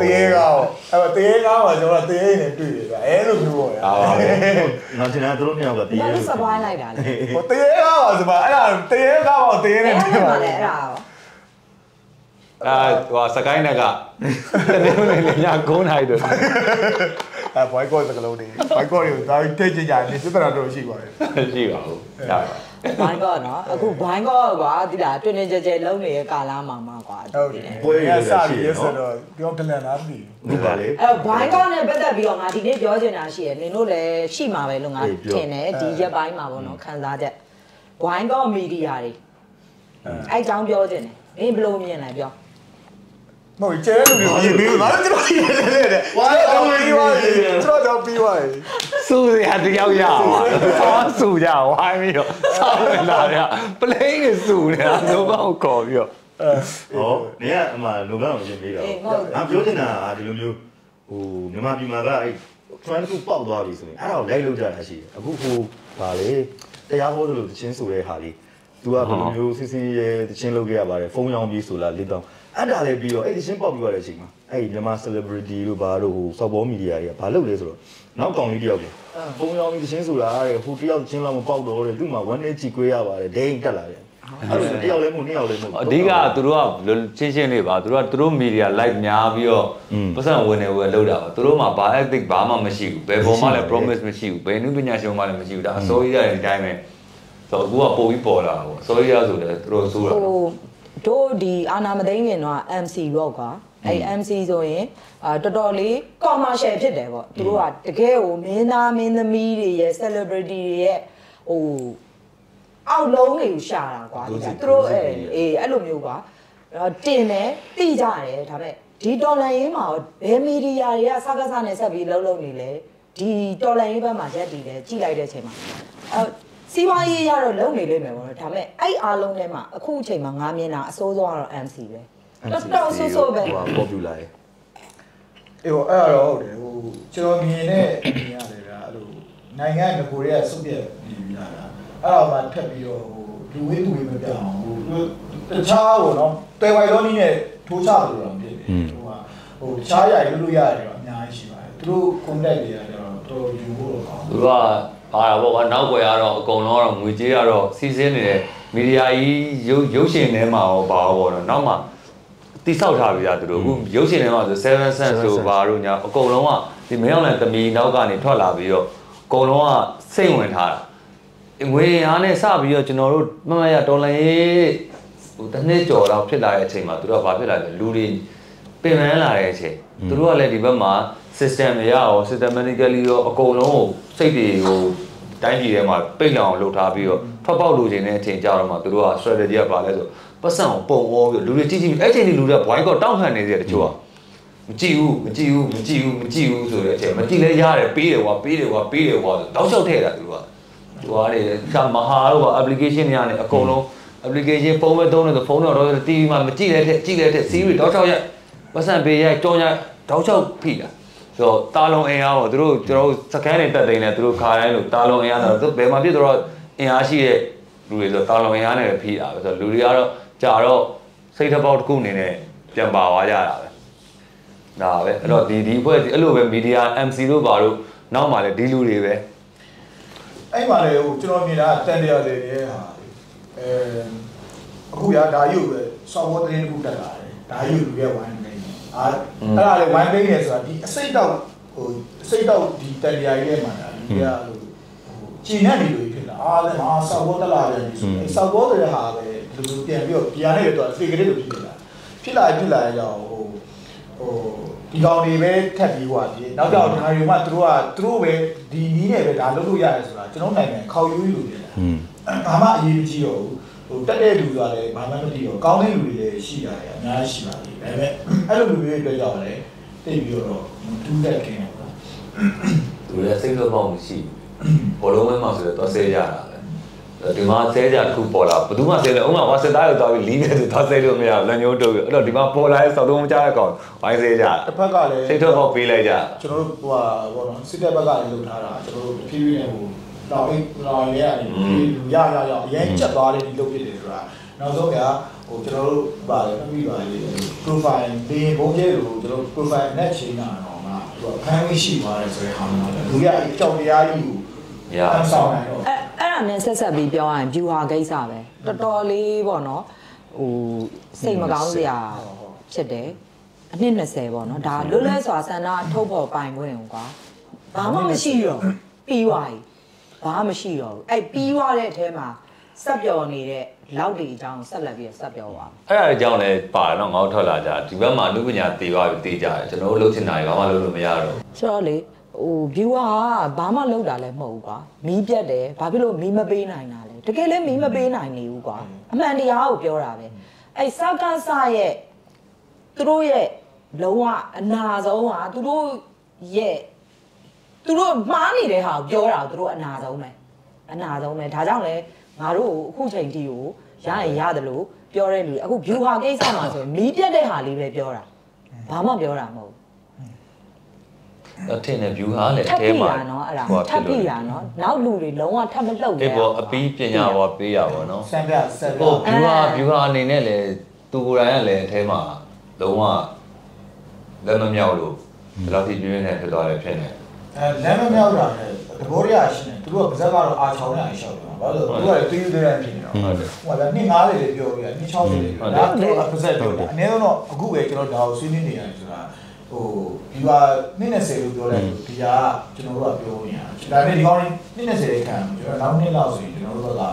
တရေကောအဲ့တော့တရေကောကကျွန်တော်တရေနဲ့တွေ့တယ်ဗျအဲ့လိုမျိုးပေါ့ဗျာ ငါတင်တာတို့နှစ်ယောက်ကတည် ဘာ ရ လို့စပွိုင်းလိုက်တာလဲ ဟိုတရေကောပါဆိုပါအဲ့ဒါတရေကောပါတရေ ဘယ် နဲ့ နဲ့ တွေ့ မှ ပါ လဲ လေ အဲ့ဒါရော အာဟိုစကိုင်းနက်ကတနေ့မနေ့ည9နိုင်တော့အဲဘွိုက်ကောစကလုံးတွေဘွိုက်ကောတွေကိုဒါတိတ်ကြကြနေပြဿနာတော့ရှိပါတယ်ရှိပါဘူးရပါဘိုင်းကောနော်အခုဘိုင်းကောကွာဒီလားတွင်တွင်ကြဲကြဲလုံးနေတဲ့ကာလာမှာမှာကွာဟုတ်တယ်ဘွေရစပြီးရဆိုတော့ပြောကလန်လားမသိဘူးပါလေအဲဘိုင်းကောနဲ့ပတ်သက်ပြီးတော့ငါဒီနေ့ပြောချင်တာရှိရယ်နင်တို့လည်းရှိမှာပဲလို့ငါထင်တယ်ဒီရက်ပိုင်းမှာပေါ့နော်ခံစားချက်ဘိုင်းကောမီဒီယာတွေအဲ့ကြောင်းပြောချင်တယ်မင်းဘယ်လိုမြင်လဲပြော မဟုတ်ကျဲလူတွေရေးပြီးငါတို့ကျွန်တော်ရေးတယ်လေဝါတော့ပြီးသွားပြီကျွန်တော်တော့ပြီးသွားပြီစူရတယောက်ရအောင်ဆောစူကြဝိုင်းပြီးတော့ဆောင်းဝင်လာတယ်ပလိန်ကိုစူနေတာတော့ကောက်ခေါ်ပြီးတော့ဟောနေကအမှလုံလောက်အောင်ရှင်းပေးတာငါပြောနေတာကဒီလိုမျိုးဟိုမြန်မာပြည်မှာကအဲ့ trend ကိုပေါက်သွားပြီဆိုရင်အဲ့ဒါကိုလိုက်လုပ်ကြတာရှိတယ်အခုဟိုဗာလေတရားဟောသလိုတခြင်းဆိုတဲ့ဟာလေး तू ကဘယ်လိုမျိုးစစ်စစ်ရဲတခြင်းလုပ်ခဲ့ရပါတယ်ဖုန်းရောင်းပြီးဆိုလားလေးတောင်း အဲ့ဒါလည်းပြီးတော့အဲ့တခြင်းပေါက်ပြီးသွားတဲ့အချိန်မှာအဲ့မြန်မာ celebrity တို့ဘာတို့ဟိုစောက်ဘောမီဒီယာတွေကဘာလုပ်လဲဆိုတော့နောက်ကောင်လေးတယောက်လေဖုန်းရောင်းပြီးတခြင်းဆိုတာတဲ့ဟိုတယောက်ချင်းလောက်မပေါက်တော့တဲ့သူ့မှာ1 day ကြည်ကွေးရပါတယ်ဒိန်းတက်လာတယ်အဲ့လိုတယောက်လည်းမဟုတ်နှစ်ယောက်လည်းမဟုတ်အဓိကသူတို့ကချင်းချင်းလေးပါသူတို့ကသူတို့မီဒီယာ live များပြီးတော့ပတ်စံဝင်နေဝင်လောက်တာပါသူတို့မှာဘာ ethic ဘာမှမရှိဘူးဘယ်ပေါ်မှလည်း promise မရှိဘူးဘယ်နည်းပညာရှင်မှလည်းမရှိဘူးဒါအစိုးရရဲ့အတိုင်းပဲဆိုတော့အခုကပို့ပြီးပေါ်လာတာပေါ့အစိုးရဆိုတယ်သူတို့ဆိုးတာဟို တို့ဒီအာနာမသိငင်တော့ MC ရော့ကွာအဲ့ MC ဆိုရင်အာတော်တော်လေး commercial ဖြစ်တယ်ပေါ့သူတို့ကတကယ်ကိုမင်းသားမင်းသမီးတွေရဲ့ celebrity တွေရဲ့ဟိုအောက်လုံးတွေကိုရှာတာကွာသူတို့အဲအေးအဲ့လိုမျိုးကွာတင်တယ်တိကြတယ်ဒါပေမဲ့ဒီတော်လန်ရေးမှာဘယ်မီဒီယာတွေကစကားစားနဲ့ဆက်ပြီးလှုပ်လှုပ်နေလဲဒီတော်လန်ရေးဘက်မှာရက်တည်တယ်ကြည့်လိုက်တဲ့အချိန်မှာအဲ စီးပွားရေးရတော့လုံနေလိမ့်မယ်ပေါ့နော်ဒါပေမဲ့အဲ့အားလုံးထဲမှာအခုအချိန်မှာငါမြင်တာအစိုးဆုံးကတော့ MC ပဲတော်တော်ဆိုးဆိုးပဲဟို popular ရဲ့အေးဟိုအဲ့ဒါတော့ဟုတ်တယ်ဟိုကျွန်တော်မြင်တဲ့မြင်ရတယ်ဗျာအဲ့လိုနိုင်ငံငကိုတွေကစုပ်ပြက်နေပြီလားအဲ့တော့မှထပ်ပြီးတော့ဟိုလူဝေးသူဝေးမပြောင်းဟိုတခြားဟိုနော်တဲဝိုင်လောနီးနဲ့ထိုးချလို့တော့ဖြစ်တယ်ဟိုကဟိုတခြားရရွလို့ရတယ်တော့အများကြီးရှိပါတယ်သူတို့ contact တွေကတော့တော်ယူဖို့တော့ကောင်းသူက ပါတာပေါ့ကွာနောက်ွယ်ကတော့အကုန်လုံးကတော့ငွေကြေးကတော့စီးစင်းနေတဲ့မီဒီယာကြီးရုပ်ရုပ်ရှင်ထဲမှာရောပါဘောတော့နောက်မှတိဆောက်ထားပြီလားသူတို့အခုရုပ်ရှင်ထဲမှာဆို7 cent ဆိုပါတို့ညာအကုန်လုံးကဒီမင်းအောင်လန်တမီနောက်ကနေထွက်လာပြီးတော့ကုန်လုံးကစိတ်ဝင်ထားတာငွေအားနဲ့စပြီးတော့ကျွန်တော်တို့မမရဒေါ်လာရေးဟိုတစ်နှစ်ကျော်တော့ဖြစ်လာတဲ့အချိန်မှာသူတို့ကဘာဖြစ်လာလဲလူတွေပင်ပန်းလာတဲ့အချိန်သူတို့ကလည်းဒီဘက်မှာ system တွေရအောင် systematically ရောအကုန်လုံးကိုစိတ်တွေကိုတိုင်းပြည်ထဲမှာပိတ်လောင်လုပ်ထားပြီးတော့ဖတ်ပေါက်လိုချင်တဲ့အချိန်ကြတော့မှသူတို့က strategy ကဘာလဲဆိုပတ်စံကိုပုံဝေါ်ပြီးလူတွေကြည့်ကြည့်အဲ့ချိန်ဒီလူတွေက boycott တောင်းခံနေကြတယ်တချို့ကမကြည့်ဘူးမကြည့်ဘူးမကြည့်ဘူးမကြည့်ဘူးဆိုတဲ့အချိန်မကြည့်လဲရတယ်ပေးတယ်ကွာပေးတယ်ကွာပေးတယ်ကွာတောက်လျှောက်ထည့်တာသူတို့ကသူကလေကမဟာတော့ application တွေကနေအကုန်လုံး application ဖုန်းပဲသုံးနေဆိုဖုန်းတော့ TV မှာမကြည့်လဲထည့်ကြည့်လဲထည့် series တောက်လျှောက်ရိုက်ပတ်စံပေးရိုက်ကြောင်းရိုက်တောက်လျှောက်ဖိတာ ဆိုတော့တာလုံအင်အားကိုသူတို့ကျွန်တော်တို့စကန်တွေတက်သိမ်းတယ်သူတို့ခါတိုင်းလို့တာလုံအင်အားတော့သူဘယ်မှာဖြစ်တော့အင်အားရှိတဲ့လူတွေဆိုတာလုံအင်အားနဲ့ဖိတာပဲဆိုတော့လူတွေကတော့ကြာတော့စိတ်ထပေါက်တစ်ခုအနေနဲ့ပြန်ပါသွားကြတာပဲဒါပဲအဲ့တော့ဒီဒီအဖွဲ့အဲ့လိုပဲမီဒီယာ MC တို့ဘာလို့နောက်မှလည်းဒီလူတွေပဲအဲ့မှာလေဟိုကျွန်တော်မြင်တာတန်တရားတွေရဲ့ဟာအဲအခုရဒါယူပဲဆော့ဘောသတင်းတစ်ခုတက်လာတယ်ဒါယူလူရဲ့ဝိုင်းနေ အာအဲ့ဒါလေဝိုင်းပေးနေဆိုတာဒီအစိတ်တော့ဟိုအစိတ်တော့ဒီတန်တရားရဲ့မှာဒါဒီကဟိုကျင်းနေပြီလို့ဖြစ်လာအားလည်းဟာဆော့ဘောတက်လာတယ်ဆိုရင်ဆော့ဘောတဲ့ဟာပဲလူလူပြန်ပြီးတော့ပြန်နေတော့ဖေကလေးလိုဖြစ်လာဖြစ်လာဖြစ်လာရအောင်ဟိုဟိုဒီကောင်တွေပဲထပ်ပြီးဟိုဟာဒီနောက်တော့ဒါတွေမှသူတို့ကသူတို့ပဲဒီနီးနဲ့ပဲဒါလုပ်လို့ရတယ်ဆိုတာကျွန်တော်နိုင်ငံခေါယူယူနေတာอืมဘာမှအရေးမကြီးတော့ဘူးဟိုတက်တဲ့လူဆိုတာလည်းဘာမှမသိတော့ကောင်းတဲ့လူတွေလည်းရှိရတယ်အများကြီးရှိပါသေးတယ် ဒါပေမဲ့အဲ့လိုလူတွေအတွက်ကြောင့်လည်းသိပြီးတော့တူးတဲ့ခင်ဗျာသူလည်းစိတ်တော့ပေါက်မရှိဘူးဘောလုံးမဲမှာဆိုတော့သွားဆဲကြတာပဲဒီမှာဆဲကြတစ်ခုပေါ်လာဘယ်သူမှဆဲတယ်ဥမာဝါစစ်သားကိုသွားပြီးလီးနေဆိုသွားဆဲလို့မရဘူးလက်ညှိုးတုပ်ပြီးအဲ့တော့ဒီမှာပေါ်လာတဲ့စောက်သုံးမကြတဲ့ကောင်ဝိုင်းဆဲကြတာတစ်ဖက်ကလည်းစိတ်တော့ပေါက်ပေးလိုက်ကြကျွန်တော်တို့ဟိုဟာဘောနော်စစ်တဲ့ဘက်ကလည်းလုပ်ထားတာကျွန်တော်တို့ဖြည်းဖြည်းနဲ့ဟိုတော့အိတော့ရဲရတယ်လူရရရအရင်ချက်သွားတယ်ဒီလုပ်ဖြစ်တယ်ဆိုတာနောက်ဆုံးက ဟိုကျွန်တော်တို့ပါလေမပြီးပါလေ profile ဒီဘုံကျဲလို့ကျွန်တော် profile net chain တာတော့မှသူကဖမ်းဝိရှိသွားတယ်ဆိုတဲ့ဟာမျိုးလေလူရအကြောက်တရားကြီးကိုရအမ်းဆောင်နိုင်တော့အဲ့အဲ့ဒါနဲ့ဆက်ဆက်ပြီးပြောရရင် view ဟာကိစ္စပဲတော်တော်လေးပေါ့နော်ဟိုစိတ်မကောင်းစရာဖြစ်တယ်အနှစ်20ပေါ့နော်ဒါလွတ်လပ်စွာဆန္ဒထုတ်ဖော်ပိုင်ခွင့်ကွာဘာမှမရှိတော့ဘူးပြီးသွားပြီဘာမှမရှိတော့ဘူးအဲ့ပြီးသွားတဲ့အထဲမှာ စက်ပျော်နေတဲ့လောက်တွေအကြောင်းဆက်လက်ပြီးစက်ပျော်ပါမယ်အဲ့ဒါကြောင့်လည်းပါတယ်တော့ငေါ့ထွက်လာကြဒီဘက်မှာလူပညာတည်သွားပြီတည်ကြတယ်ကျွန်တော်တို့လှုပ်ချင်တာတွေဘာမှလုပ်လို့မရတော့ဆိုတော့လေဟို viewer ကဘာမှလုပ်တာလည်းမဟုတ်ဘူးကွာမီးပြတ်တယ်ဘာဖြစ်လို့မီးမပေးနိုင်တာလဲတကယ်လည်းမီးမပေးနိုင်နေဘူးကွာအမှန်တရားကိုပြောတာပဲအဲ့စကားစရဲ့သူတို့ရဲ့လုံးဝအနာဆုံးဟာသူတို့ရဲ့သူတို့မှားနေတဲ့ဟာကိုပြောတာကိုသူတို့အနာဆုံးပဲအနာဆုံးပဲဒါကြောင့်လဲ ငါတို့အခုချိန်ထိကိုရရင်ရတယ်လို့ပြောတဲ့လူတွေအခု viewer ကိစ္စမှာဆိုရင်မီးပြတ်တဲ့ဟာလေးပဲပြောတာဘာမှပြောတာမဟုတ်ဘူးအထင်နဲ့ view ဟာလည်းထပ်အဲပြီမှာတာနော်အဲ့ဒါထပ်ပြီတာနော်နောက်လူတွေလုံးဝထပ်မလှုပ်ဒီပေါ်အပီးပညာပေါ်ပေးရပါတော့ဆန်ပြဆန်ပြဟို view ဟာ view ဟာအနေနဲ့လည်းသူကိုယ်တိုင်ကလည်းအထဲမှာလုံးဝလက်မမြောက်လို့ဒီလောက်ထိပြင်းနေဖြစ်သွားတယ်ဖြစ်နေအဲလမ်းမမြောက်တာနဲ့တဘောရရှိနေသူတို့ကပါဇက်ကတော့အာချောင်းနဲ့အရှောက်တယ် ဘာလို့လဲသူကလည်းတီးသေးတယ်ဖြစ်နေတော့ဟုတ်တယ်ဟိုကလည်းနှစ်90လေးပြောပြီးနှစ်60လေးပြောဒါတော့ပါဇက်ပြောတာအနည်းဆုံးတော့အခုပဲကျွန်တော်ဒါကိုဆွေးနွေးနေရတယ်ဆိုတာဟိုဒီကနှစ်20လို့ပြောလိုက်ဒီကကျွန်တော်တို့ကပြောနေတာဒါနဲ့ဒီကောင်းနှစ်20လေးခံကျွန်တော်နောက်နှစ်လောက်ဆိုရင်ကျွန်တော်တို့က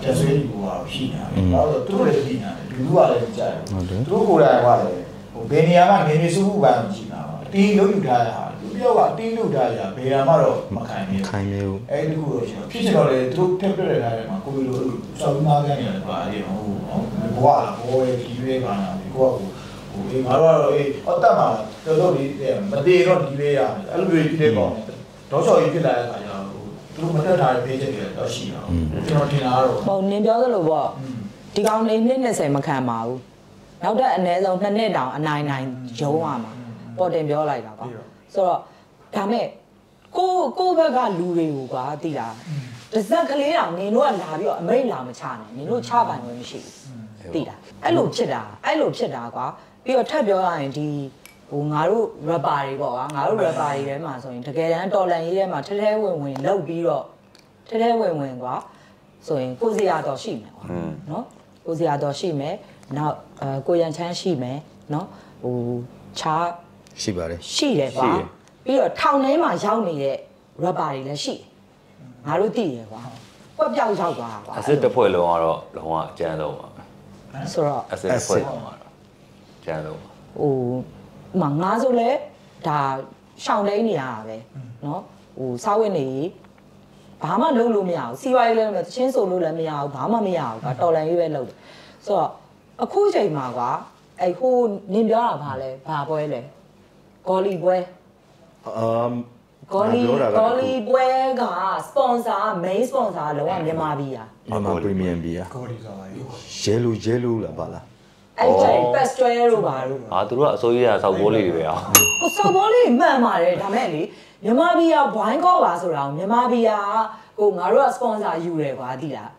ပြန်ဆွေးပြီးဟိုရှိနေတာဘာလို့သူတို့လည်းပြီးနေတာလူလူကလည်းကြားတယ်သူတို့ကိုယ်တိုင်ကလည်းဟိုဘယ်နေရာမှာနေနေစုမှုပန်းမရှိတာပါတီးလုံးယူထားတာ လူပြောက်ကတီးလို့ထားရဘယ်ဟာမှတော့မခံဘူးခိုင်းမျိုးအဲ့ဒီခုတော့ရှိတော့ဖြစ်ချင်တော့လေသူတို့ထက်ပြတဲ့ထားတယ်မှာကိုယ်လိုစောင်းနာကန်ရတယ်ပါလေဟိုဘွားလားဘောရဲ့ဒီလေးပါလားဒီကောကိုဟိုအေးငါတို့ကတော့အေးအတတ်မှာတော်တော်လေးမသေးတော့ဒီလေးရအဲ့လိုမျိုးဒီလေးပေါ့တော့ချော်ကြီးဖြစ်လာတဲ့အခါကျတော့သူတို့မတက်ထားတဲ့ဖေးချက်တွေတော့ရှိတော့ကျွန်တော်ထင်တာကတော့ဟိုနင်ပြောသလိုပေါ့ဒီကောင်လေးနှစ်20မခံပါဘူးနောက်တော့အနည်းဆုံးနှစ်နှစ်တောင်အနိုင်နိုင်ရုံးရမှာပေါ်တင်ပြောလိုက်တာကွာ ဆိုတော့ဒါမဲ့ကိုကိုဘက်ကလူတွေကိုကွာသိလားတစ်စက်ကလေးတောင်နင်တို့ကလာပြီးတော့အမိတ်လာမချနဲ့နင်တို့ချပိုင်ဝင်မရှိဘူးသိလားအဲ့လိုဖြစ်တာအဲ့လိုဖြစ်တာကွာပြီးတော့ထပ်ပြောရရင်ဒီဟိုငါတို့ rapper တွေပေါ့ကွာငါတို့ rapper တွေထဲမှာဆိုရင်တကယ်တမ်းတော်လန်ရေးထဲမှာထဲထဲဝင်ဝင်လောက်ပြီးတော့ထဲထဲဝင်ဝင်ကွာဆိုရင်ကိုစရာတော်ရှိမယ်ကွာနော်ကိုစရာတော်ရှိမယ်နောက်အဲကိုရန်ချမ်းရှိမယ်နော်ဟိုခြား ရှိပါတယ် ရှိတယ်ကွာပြီးတော့ထောင်ထဲမှာရောက်နေတဲ့ rapper တွေလည်းရှိတယ် ငါတို့သိရကွာကွက်ပြောက်ရောက်သွားကွာ အစစ်တစ်ဖွဲ့လုံးကတော့လုံးဝအကျန်းဆုံးပါပဲ ဆိုတော့ အစစ်တစ်ဖွဲ့လုံးကတော့အကျန်းဆုံးပါ ဟိုမငါဆိုလဲဒါရှောင်းလိမ့်နေရတာပဲเนาะဟိုစားဝတ်နေဘာမှလုပ်လို့မရဘူးစီးပွားရေးလည်းမချင်းဆိုလို့လည်းမရဘူးဘာမှမရဘူးကွာတော်လန်ရေးပဲလုပ်တယ်ဆိုတော့အခုချိန်မှာကွာအဲ့ဟိုနင်ပြောတာဘာလဲဘာပွဲလဲ ဂေါ်လီပွဲအမ်ဂေါ်လီပြောတာကဂေါ်လီပွဲကစပွန်ဆာ main sponsor လုံးဝမြန်မာပြည်อ่ะမြန်မာပရီမီယံဘီယာကော်ဒီဆိုတာကြီးရဲလူရဲလူလားပါလားအဲ့ဒီ pastel တို့ပါတို့။ဟာသူတို့ကအစိုးရဆောက်ပိုးလေးတွေပဲအောင်ဟိုစော်ဘောလေးမှန်ပါတယ်ဒါမဲ့လေမြန်မာပြည်ကဘွိုင်းကောပါဆိုတာကိုမြန်မာပြည်ကဟိုငါတို့က sponsor ယူတယ်ကွာသိလား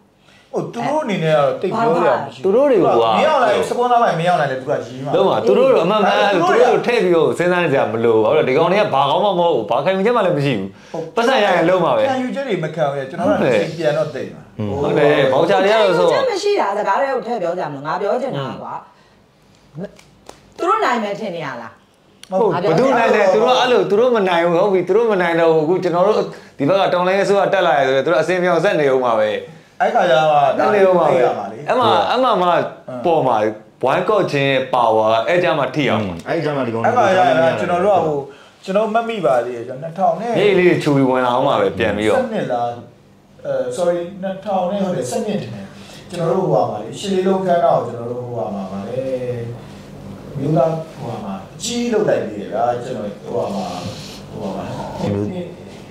ဟိုသူတို့အနေနဲ့ကတော့တိတ်ပြောရမရှိသူတို့တွေကမရောက်လာစပွန်ဆာပိုင်းမရောက်လာလေသူကရီးမှာလုံးဝသူတို့အမှန်မှန်သူတို့ကိုထည့်ပြီးတော့စဉ်းစားနေကြမလို့ဘာလို့ဒီကောင်တွေကဘာကောင်းမှမဟုတ်ဘူးဘာခိုင်ဝင်ချက်မှလည်းမရှိဘူးပတ်စံရရင်လုံးမှာပဲခံယူချက်တွေမခံရကျွန်တော်တို့ပြန်တော့တိတ်မှာဟုတ်တယ်ဘောက်ချာတွေကတော့ဆိုချက်မရှိတာစကားတွေကိုထည့်ပြောကြမလို့ငါပြောချင်တာကွာသူတို့နိုင်မယ်ထင်နေရလားဟုတ်ဘသူနိုင်တယ်သူတို့အဲ့လိုသူတို့မနိုင်ဘူးဟုတ်ပြီသူတို့မနိုင်တော့ဘူးအခုကျွန်တော်တို့ဒီဘက်ကတောင်းလိုင်းရေးဆိုတာတက်လာရဆိုတော့သူတို့အစင်းပြောင်းဆက်နေဦးမှာပဲ အဲ့ခါကျတော့တက်နေဦးမှာပဲရပါလေအမှအမှမှပေါ်မှာဘွိုင်းကော့ချင်းရဲ့ power အဲ့ကြမှာထိအောင်အဲ့ကြမှာဒီကောင်အဲ့ခါကျတော့ကျွန်တော်တို့ကဟိုကျွန်တော်မတ်မိပါသေးတယ်ကျွန်တော်2000နဲ့ရေးလေးချူပြီးဝင်လာအောင်မှာပဲပြန်ပြီးတော့စနစ်လားအဲ sorry 2000နဲ့ဟုတ်တယ်စနစ်တယ်ကျွန်တော်တို့ဟိုပါပါလေရှစ်လေးလုံးခန်းတော့ကျွန်တော်တို့ဟိုပါပါပါလေမြို့သားဟိုပါပါအကြီးလောက်တိုက်သေးတယ်ဗျာကျွန်တော်ဟိုပါပါဟိုပါပါ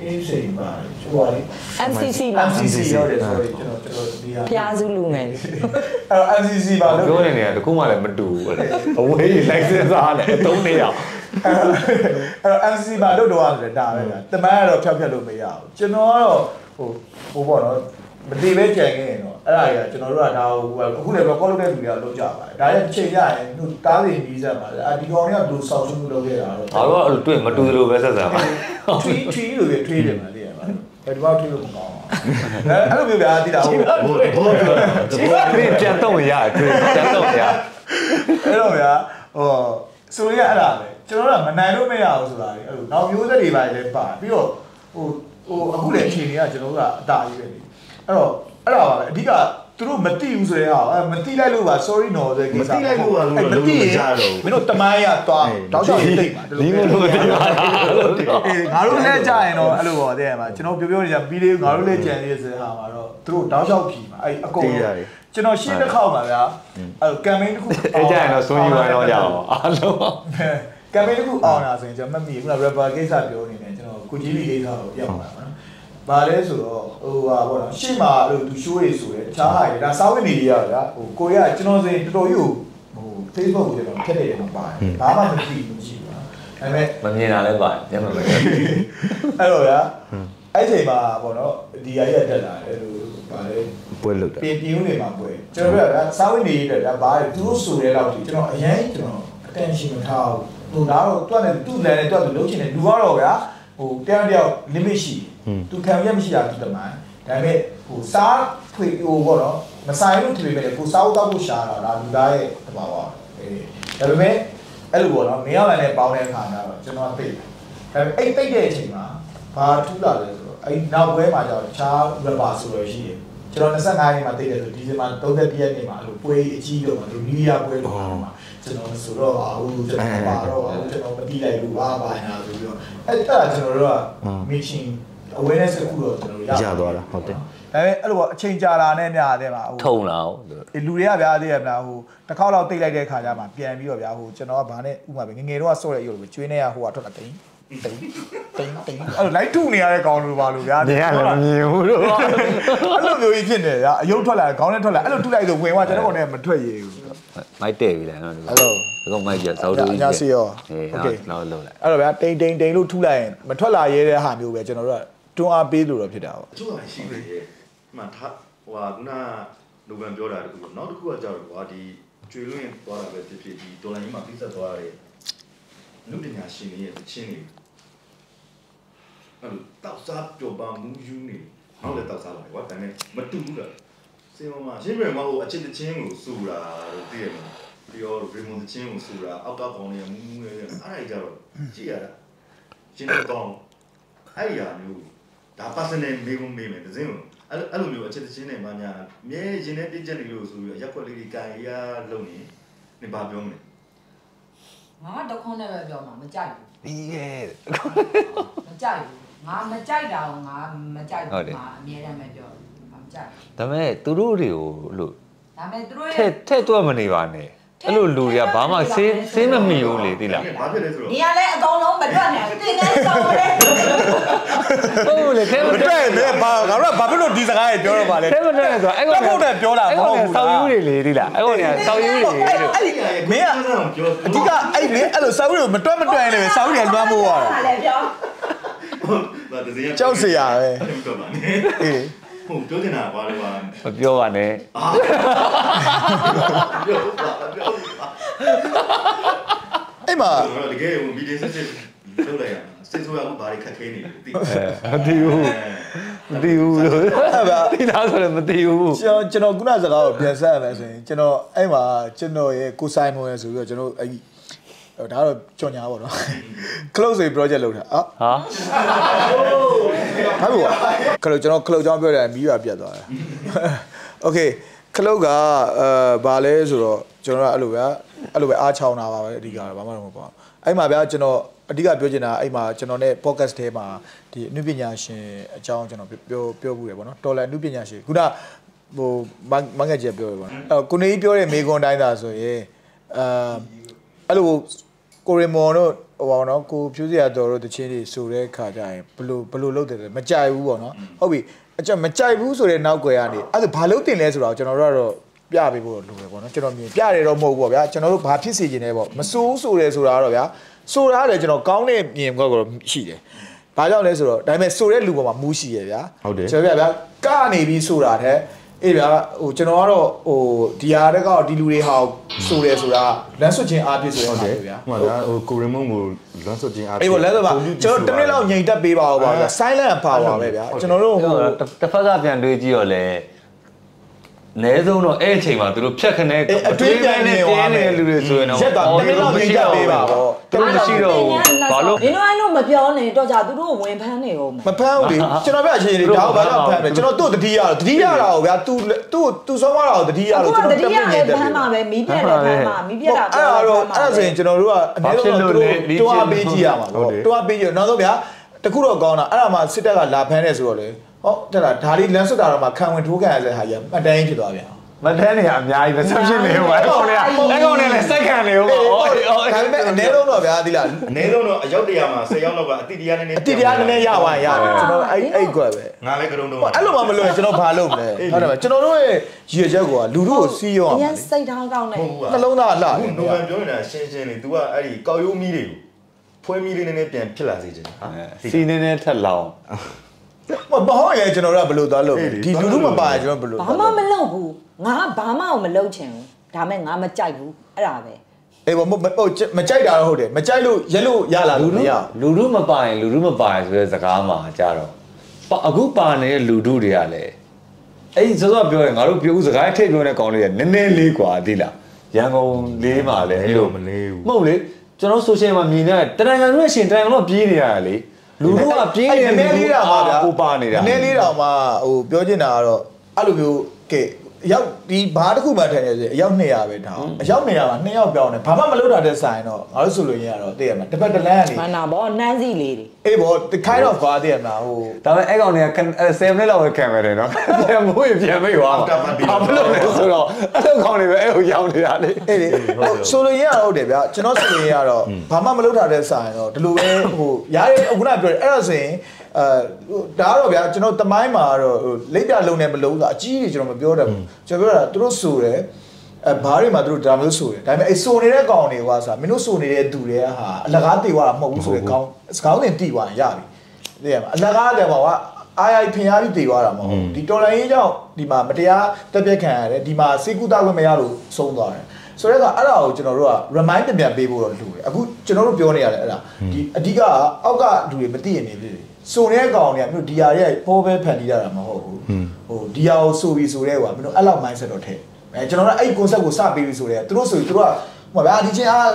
အေးစိမ်ပါချိုးပါလေ MCC ပါ MCC ရောက်တယ် sorry ကျွန်တော်ကျွန်တော်ဒီဟာဖျားစုလူငယ်လေးအဲ့တော့ MCC ပါလို့ပြောနေနေတာတခုမှလည်းမတူဘူးလေအဝေးလိုက်စစားတယ်အသုံးနေအောင်အဲ့တော့ MCC မှာလုတ်တော့ရတယ်ဒါပဲဗျာတမန်ကတော့ဖြောက်ဖြက်လို့မရဘူးကျွန်တော်ကတော့ဟိုဟိုပေါ့နော် မတည်ပဲကြံခဲ့ရင်တော့အဲ့ဒါကြီးကကျွန်တော်တို့ကဒါဟိုအခုလည်း record လုပ်တဲ့လူတွေကလုပ်ကြပါတယ်ဒါရဲ့ချိန်ရရင်သူတားစီနီးစပ်ပါလေအဒီကောင်တွေကဘယ်လိုဆောက်ရှုံးမှုလုပ်ခဲ့တာတော့ငါတို့ကအဲ့လိုတွေ့မတူသလိုပဲဆက်ဆံပါထွီးထွီးလို့ပဲထွေးတယ်မှာလေပါဘယ်တော့ထွေးလို့မကောင်းအောင်အဲ့လိုမျိုးဗျာတိတာဟိုဘောဘောပြောတာဒီပြန်တော့ရတယ်တွေ့ပြန်တော့ရအဲ့တော့ဗျာဟိုဆိုရအဲ့ဒါပဲကျွန်တော်တို့ကမနိုင်လို့မရဘူးဆိုတာလေအဲ့လိုနောက်မျိုးဆက်တွေပါလေပါပြီးတော့ဟိုဟိုအခုလည်းအချိန်တွေကကျွန်တော်တို့ကအတားကြီးပဲလေ အဲ့တော့အဲ့ဒါပါပဲအဓိကသူတို့မတိဘူးဆိုရင်ဟာမတိလိုက်လို့ပါ sorry နော်ဆိုတဲ့ကိစ္စမင်းတို့တမိုင်းရသွားတောက်ချောက်တိတ်ပါဒီမလို့ဒီပါလားလို့ပြောအေးငါတို့လည်းကြာရင်တော့အဲ့လိုပေါ့တဲ့မှာကျွန်တော်ပြောပြောနေကြပြီးလေးငါတို့လည်းကြံရည်ဆိုတဲ့ဟာမှာတော့သူတို့တောက်ချောက်ဖြီမှာအဲ့အကုန်ကျွန်တော်ရှင်းတစ်ခေါက်ပါဗျာအဲ့ကမ်ပိန်းတစ်ခုအဲ့ကြရင်တော့စွန့်ယူရတော့ကြအောင်အားလုံးကမ်ပိန်းတစ်ခုအောင်တာဆိုရင်ကျွန်တော်မမီဘူးလား rapper ကိစ္စပြောနေတယ်ကျွန်တော်ကိုကြီးလီကိစ္စကိုပြောပါမှာနော်။ ဘာလဲဆိုတော့ဟိုဟာပေါ့နော်ရှေ့မှာအဲ့လိုသူ show တွေဆိုတယ်တခြားဟာတွေဒါစာဝတ်နေတွေရတာဟိုကိုရကျွန်တော်စင်တော်တော်ကြီးဟို Facebook ကိုကျွန်တော်ဖက်နေတယ်မှာပါတယ်။ဘာမှမသိဘူးရှိဘူးနော်။ဒါပေမဲ့မမြင်တာလည်းပါညမမရအဲ့တော့ဗျာအဲ့ချိန်မှာပေါ့နော်ဒီအရာတက်လာတယ်လို့ဗာလေပွဲလုတ်တာပြင်ပြင်းနေမှာပွဲကျွန်တော်တို့ကစာဝတ်နေရတဲ့ဒါဘာလဲသူတို့ဆိုတဲ့လောက်ဒီကျွန်တော်အရင်ကျွန်တော် attention မထားဘူးဟိုဒါတော့တွက်နေသူ့လန်နဲ့တွက်ပြီးလုံးချင်တယ်လူကတော့ဗျာဟိုတယောက်တယောက် limit ရှိ သူခံရမရှိတာသူတမန်ဒါပေမဲ့ဟိုစားဖွေဟိုပေါ့နော်မဆိုင်လို့ထင်ပေမဲ့ကိုစားတော့ဖို့ရှာတာဒါလူသားရဲ့တဘာဝအေးဒါပေမဲ့အဲ့လိုပေါ့နော်မင်းရောက်လာတဲ့ပေါင်းတဲ့အခါကျတော့ကျွန်တော်သိတယ်ဒါပေမဲ့အဲ့သိတဲ့အချိန်မှာဘာထူးလာလဲဆိုတော့အဲ့နောက်ပွဲမှာကျတော့တခြား rapper ဆိုလို့ရှိတယ်ကျွန်တော်25ရက်မှာတိတ်တယ်ဆိုဒီဇင်ဘာ31ရက်နေ့မှာအဲ့လိုပွဲအကြီးတော့မှာဒီနယူးယားပွဲလို့ပြောမှာကျွန်တော်ဆိုတော့အခုကျွန်တော်ပါတော့အခုကျွန်တော်မတိလိုက်ဘူးဘာဘာညာဆိုပြီးတော့အဲ့ဒါကျွန်တော်တို့က mission awareness တစ်ခုတော့ကျွန်တော်ရသွားတာဟုတ်တယ်ဒါပေမဲ့အဲ့လိုပေါ့အချိန်ကြာတာနဲ့များတယ်ပါဟိုထုံလာဟုတ်လူတွေကဗျာသိရမလားဟိုတစ်ခေါက်လောက်တိတ်လိုက်တဲ့ခါကျမှပြန်ပြီးတော့ဗျာဟိုကျွန်တော်ကဘာနဲ့ဥမာပဲငငယ်တော့ဆော့တဲ့အယုတ်လို့ကျွေးနေရဟိုကထွက်လာတိန်တိန်တိန်တိန်အဲ့လိုလိုက်တူနေရတဲ့ကောင်လို့ပါလို့ဗျာနေရလည်းမမြင်ဘူးလို့အဲ့လိုမျိုးကြီးဖြစ်နေဗျာအယုတ်ထွက်လာခေါင်းနဲ့ထွက်လာအဲ့လိုတူလိုက်ဆိုဝင်သွားကျွန်တော်ကလည်းမထွက်ရဘူးမိုက်တဲ့ပြီလားနော်ဒီကောင်ဒီကောင်မိုက်ပြဇောက်တူကြီးညစီရောအေးဟုတ်ကဲ့တော့လုံးလိုက်အဲ့တော့ဗျာတိန်တိန်တိန်လို့ထူလိုက်ရင်မထွက်လာရဲတဲ့ဟာမျိုးပဲကျွန်တော်တို့က တွန်းအားပေးလို့တော့ဖြစ်တာပေါ့အချို့ကရှိတယ်ဒီမှာထားဟိုဟာခုနလူကန်ပြောတာတခုပေါ့နောက်တစ်ခုကကြောက်ကွာဒီကျွေလွင့်သွားတာပဲဖြစ်ဖြစ်ဒီဒေါ်လာကြီးမှာပြည့်စက်သွားတဲ့လူပညာရှင်တွေရဲ့တခြင်းတွေအဲ့လိုတောက်စားပျော်ပါမူယူနေနောက်လည်းတောက်စားပါတယ်ကွာဒါပေမဲ့မတူဘူးလားစေမမရှင်းပြမဟုတ်အချစ်တခြင်းကိုစူတာလို့သိရမှာပြီးတော့ရေမွန်တခြင်းကိုစူတာအောက်ကပေါင်းနေမူးမူးနေအဲ့ဒါကြတော့ကြည့်ရတာရှင်းတော့အဲ့ဒီဟာမျိုး ဒါ personal မေးခွန်းမေးမယ်တစင်းကိုအဲ့လိုအဲ့လိုမျိုးအချက်တစ်ချင်းနဲ့မှညာအမြဲရင်နဲ့ပြည့်ချက်နေလို့ဆိုပြီးရက်ွက်လေးတွေကန်ရလုံးနေနေပါပြောမလဲငါတော့ခွန်းနဲ့ပဲပြောမှာမကြိုက်ဘူးဒီရဲ့မကြိုက်ဘူးငါမကြိုက်တာကိုငါမကြိုက်ဘူးငါအမြဲတမ်းပဲပြောငါမကြိုက်ဒါပေမဲ့သူတို့တွေကိုလို့ဒါပေမဲ့သူတို့ထဲထဲတွက်မနေပါနဲ့ အဲ့လိုလူတွေကဘာမှစေးစေးမမီဘူးလေသိလားဘာဖြစ်လဲဆိုတော့နေရာလဲအကောင်လုံးမတွက်နဲ့တင်ငန်းဆောင်ရဲဟုတ်လေထဲမမတွတွက်က်နဲ့ဘာငါတို့ကဘာဖြစ်လို့ဒီစကားကြီးပြောတော့ပါလဲထဲမတွက်နဲ့ဆိုတော့အဲ့ကောင်တက်ဖို့နဲ့ပြောတာမဟုတ်ဘူးလားဆောက်ယူတွေလေသိလားအဲ့ကောင်တွေကဆောက်ယူတွေလို့အဲ့မင်းကပြောအဓိကအဲ့လေအဲ့လိုစာအုပ်တွေကိုမတွက်မတွက်နေပဲစာအုပ်တွေလွှမ်းမိုးရတာဟာလည်းပြောဘာတစင်းကြောက်စရာပဲအဲ့ လိုတော့ပါနေအေးဟုတ်ပြောနေတာဘာလဲပါမပြောပါနဲ့အာပြောပါပြောပါအဲ့မှာကျွန်တော်တကယ်ဟိုမီဒီစစ်စစ်လုပ်လိုက်ရစစ်ဆိုရအခုဘာတွေခက်ခဲနေလဲသိမသိဘူးမသိဘူးလို့အဲ့ပါသိလားဆိုတော့မသိဘူးကျွန်တော်ကျွန်တော်ခုနစကားကိုပြန်ဆက်ရမယ်ဆိုရင်ကျွန်တော်အဲ့မှာကျွန်တော်ရဲ့ကိုဆိုင်မွန်ရဲ့ဆိုပြီးတော့ကျွန်တော်အဲ့ ဒီဒါကတော့ကြော်ညာပါတော့ close ရေး project လုပ်တာအာဟာဟာဘူးခလုတ်ကျွန်တော်ခလုတ်ကြောင်းပြောတယ်မီးရပြတ်သွားတယ် Okay ခလုတ်ကအဲဘာလဲဆိုတော့ကျွန်တော်ကအဲ့လိုဗျာအဲ့လိုပဲအားချောင်းတာပါပဲအဓိကတော့ဘာမှတော့မပေါ့အဲ့မှာဗျာကျွန်တော်အဓိကပြောချင်တာအဲ့မှာကျွန်တော်နဲ့ podcast ထဲမှာဒီအနုပညာရှင်အကြောင်းကျွန်တော်ပြောပြောဘူးတယ်ဗောနော်တော်လန်အနုပညာရှင်ခုနဟိုမငတ်ကြီးပြောရပါတော့အဲ့ကိုနေကြီးပြောတဲ့မေကွန်တိုင်းသာဆိုရင်အာ အဲ့လိုကိုရီမွန်တို့ဟိုပါတော့ကိုဖြူစရာတော်တို့တချင်းတွေဆိုတဲ့ခါကျရင်ဘလို့ဘလို့လုပ်တယ်လဲမကြိုက်ဘူးပေါ့နော်ဟုတ်ပြီအကျမကြိုက်ဘူးဆိုတဲ့နောက်ွယ်ကနေအဲ့ဒါဘာလို့တင်လဲဆိုတော့ကျွန်တော်တို့ကတော့ပြပေးဖို့လိုတယ်ပေါ့နော်ကျွန်တော်မြင်ပြတယ်တော့မဟုတ်ဘူးပေါ့ဗျာကျွန်တော်တို့ဘာဖြစ်စေချင်လဲပေါ့မစိုးဆိုတယ်ဆိုတာကတော့ဗျာဆိုတာလည်းကျွန်တော်ကောင်းတဲ့မြင်ကောတော့ရှိတယ်ဘာကြောင့်လဲဆိုတော့ဒါပေမဲ့ဆိုတဲ့လူပေါ်မှာမူးရှိရဗျာဟုတ်တယ်ကျွန်တော်ပြဗျာကနေပြီးဆိုတာတဲ့ အေးဗျာဟိုကျွန်တော်ကတော့ဟိုဒီဟာတက်ကတော့ဒီလူတွေဟာဆိုတယ်ဆိုတာလမ်းဆွတ်ခြင်းအားဖြစ်ဆိုရဟုတ်မှာတယ်ပဲဗျာဟိုကဟိုကိုရီမုံကိုလွမ်းဆွခြင်းအားအေးဘောလဲဆိုပါကျွန်တော်တစ်မိနစ်လောက်ငြိမ်သက်ပေးပါဦးပါဗျာ silent power ပဲဗျာကျွန်တော်တို့ဟိုတစ်ဖက်ကပြန်တွေးကြည့်ရောလေ နဲဆုံးတော့အဲ့အချိန်မှာသူတို့ဖြတ်ခနဲ့ အေးအတွင်းပြန်နေသွားမယ် လူတွေဆိုရင်တော့ ရက်သွားတစ်မိနစ်လောက်ငြိမ်သက်ပေးပါဗော သူတို့မရှိတော့ဘူးဘာလို့ မင်းတို့အဲ့လိုမပြောနဲ့တော့ကြသူတို့ဝင်ဖမ်းနေဦးမယ် မဖမ်းဘူးလေကျွန်တော်ပြအခြေအနေဒါကိုဘာလို့ဖမ်းမလဲကျွန်တော်တို့တတိယတော့တတိယတာကိုဗျာ तू तू तू ဆုံးသွားတာကိုတတိယ အခု လို့ က ကျွန် တ တော် တိယလည်းဖမ်းမှာပဲမီးပြက်လည်းဖမ်းမှာမီးပြက်တာ အဲ့ဒါတော့အဲ့ဒါဆိုရင်ကျွန်တော်တို့ကအနည်းဆုံးတော့တွားပေးကြည့်ရမှာပေါ့တွားပေးကြည့်နောက်ဆုံးဗျာတခုတော့ကောင်းတာအဲ့ဒါမှစစ်တပ်ကလာဖမ်းနေဆိုတော့လေ ဟောတက်တာဒါလေးလမ်းစွတ်တာတော့မှခံဝင်ထိုးခံရတဲ့ဟာကြီးအတိုင်းဖြစ်သွားဗျာမတန်းနေအများကြီးပဲဆက်ဖြစ်နေဟိုအဲ့ကောင်တွေကအဲ့ကောင်တွေလည်းစိုက်ခံနေဟိုအေးဟောဒါပေမဲ့အနည်းဆုံးတော့ဗျာဒီလားအနည်းဆုံးတော့အရောက်တရားမှာ10ရောက်လောက်ကအတိတရားနည်းနည်းအတိတရားနည်းနည်းရသွားရင်ရတယ်ကျွန်တော်အဲ့အဲ့ကွက်ပဲငါလည်းကရုံတော့အဲ့လိုမှမလို့ရင်ကျွန်တော်ဘာလုပ်မလဲဟုတ်တယ်မကျွန်တော်တို့ရဲ့ရည်ရွယ်ချက်ကလူတို့ကိုစီးရောအအောင်ရင်စိတ်ထားကောင်းနေဟုတ်ဘူးနှလုံးသားလှအခုတယ်နိုဗန်ပြောနေတာရှင်းရှင်းလေး तू ကအဲ့ဒီကောက်ရိုးမီးတွေကိုဖွဲမီးလေးနည်းနည်းပြန်ဖြစ်လာစေချင်တာဟာစီနေနေထက်လောင် မဟုတ်ရင်ကျွန်တော်တို့ကဘယ်လိုသွားလုပ်လဲဒီလူတို့မပါရင်ကျွန်တော်ဘယ်လို ဘာမှမလုပ်ဘူးငါဘာမှမလုပ်ချင်ဘူးဒါမဲ့ငါမကြိုက်ဘူးအဲ့ဒါပဲ အေးဘောမဟုတ်မကြိုက်တာတော့ဟုတ်တယ်မကြိုက်လို့ရက်လို့ရလာ လူ လို့မ လူ ရ လူလူမပိုင်လူလူမပိုင်ဆိုတဲ့စကားမှာကြတော့ပါအခုပါနေတဲ့လူလူတွေကလည်းအဲ့ဒီစောစောပြောရင်ငါတို့ပြောဦးစကားထိတ်ပြောတဲ့ကောင်လေးကနည်းနည်းလေးกว่าသိလားရန်ကုန်လေးမှာလည်း အဲ့လိုမလေးဘူး မဟုတ်လေကျွန်တော် social မှာမြင်တဲ့တရံကန်တို့ရှင်တရံကန်တို့ပြေးနေရတယ်လေ လူလူကပြေးနေနည်းနည်းလေးတော့ပါဗျာကိုပါနေတာနည်းနည်းလေးတော့မှဟိုပြောချင်တာကတော့အဲ့လိုမျိုးကဲ အရောက်ဒီဘာတစ်ခုမှထိုင်နေစေအရောက်200ပဲထားအရောက်200မှာ2ယောက်ပြောင်းတယ်ဘာမှမလုပ်တာတဲ့ဆိုင်တော့ငါတို့ဆိုလို့ရရင်တော့သိရမှာတစ်ပတ်တစ်လမ်းကနေမနာဘောနန်းစီလေးတွေအေးဘော the kind of ကွာသိရမှာဟိုဒါပေမဲ့အဲ့ကောင်တွေက7မိနစ်လောက်ပဲခံရတယ်နော်ပြန်မိုးရင်ပြန်မိသွားဘာလို့လဲဆိုတော့အဲ့လိုကောင်တွေပဲအဲ့လိုရောက်နေတာလေအေးလေဆိုလို့ရရင်ဟုတ်တယ်ဗျာကျွန်တော်ဆိုလို့ရရင်တော့ဘာမှမလုပ်တာတဲ့ဆိုင်တော့ဒီလိုပဲဟိုရားရဲခုနပြောတယ်အဲ့ဒါဆိုရင် အဲဒါကတော့ဗျာကျွန်တော်တမိုင်းမှာတော့ဟိုလိပ်ပြလုံးနဲ့မလုံးဆိုအကြီးကြီးကျွန်တော်မပြောတတ်ဘူးကျွန်တော်ပြောတာသူတို့ဆိုတယ်အဲဘားတွေမှာသူတို့ဒါမျိုးဆိုတယ်ဒါပေမဲ့အဲဆိုနေတဲ့ကောင်တွေကဆိုတာမင်းတို့ဆိုနေတဲ့သူတွေကဟာအလကားတေသွားတာမဟုတ်ဘူးဆိုတဲ့ကောင်စကောင်းတင်တီသွားရင်ရပြီသိရမှာအလကားတယ်ပေါ့ကွာအာအိုင်ဖင်ရပြီးတေသွားတာမဟုတ်ဘူးဒီတော်လိုင်းရေးကြောင့်ဒီမှာမတရားတက်ပြက်ခံရတယ်ဒီမှာစေကူတာခွင့်မရလို့ဆုံးသွားတယ်ဆိုတော့အဲ့ဒါကိုကျွန်တော်တို့က remind ပြန်ပြန်ပေးဖို့တော့လိုတယ်အခုကျွန်တော်တို့ပြောနေရတယ်အဲ့ဒါဒီအဓိကအောက်ကလူတွေမသိရင်နေပြီ စုံတဲ့ကောင်တွေကမြို့ဒီဟာရဲ့ပေါ်ပဲဖန်တီးရတာမဟုတ်ဘူးဟိုဒီဟာကိုဆိုပြီးဆိုတဲ့ကွာမင်းတို့အဲ့လောက် mindset တော့ထည့်အဲကျွန်တော်တို့အဲ့ concept ကိုစပေးပြီးဆိုတဲ့သူတို့ဆိုပြီးသူတို့ကဟိုဗျာဒီချင်းအား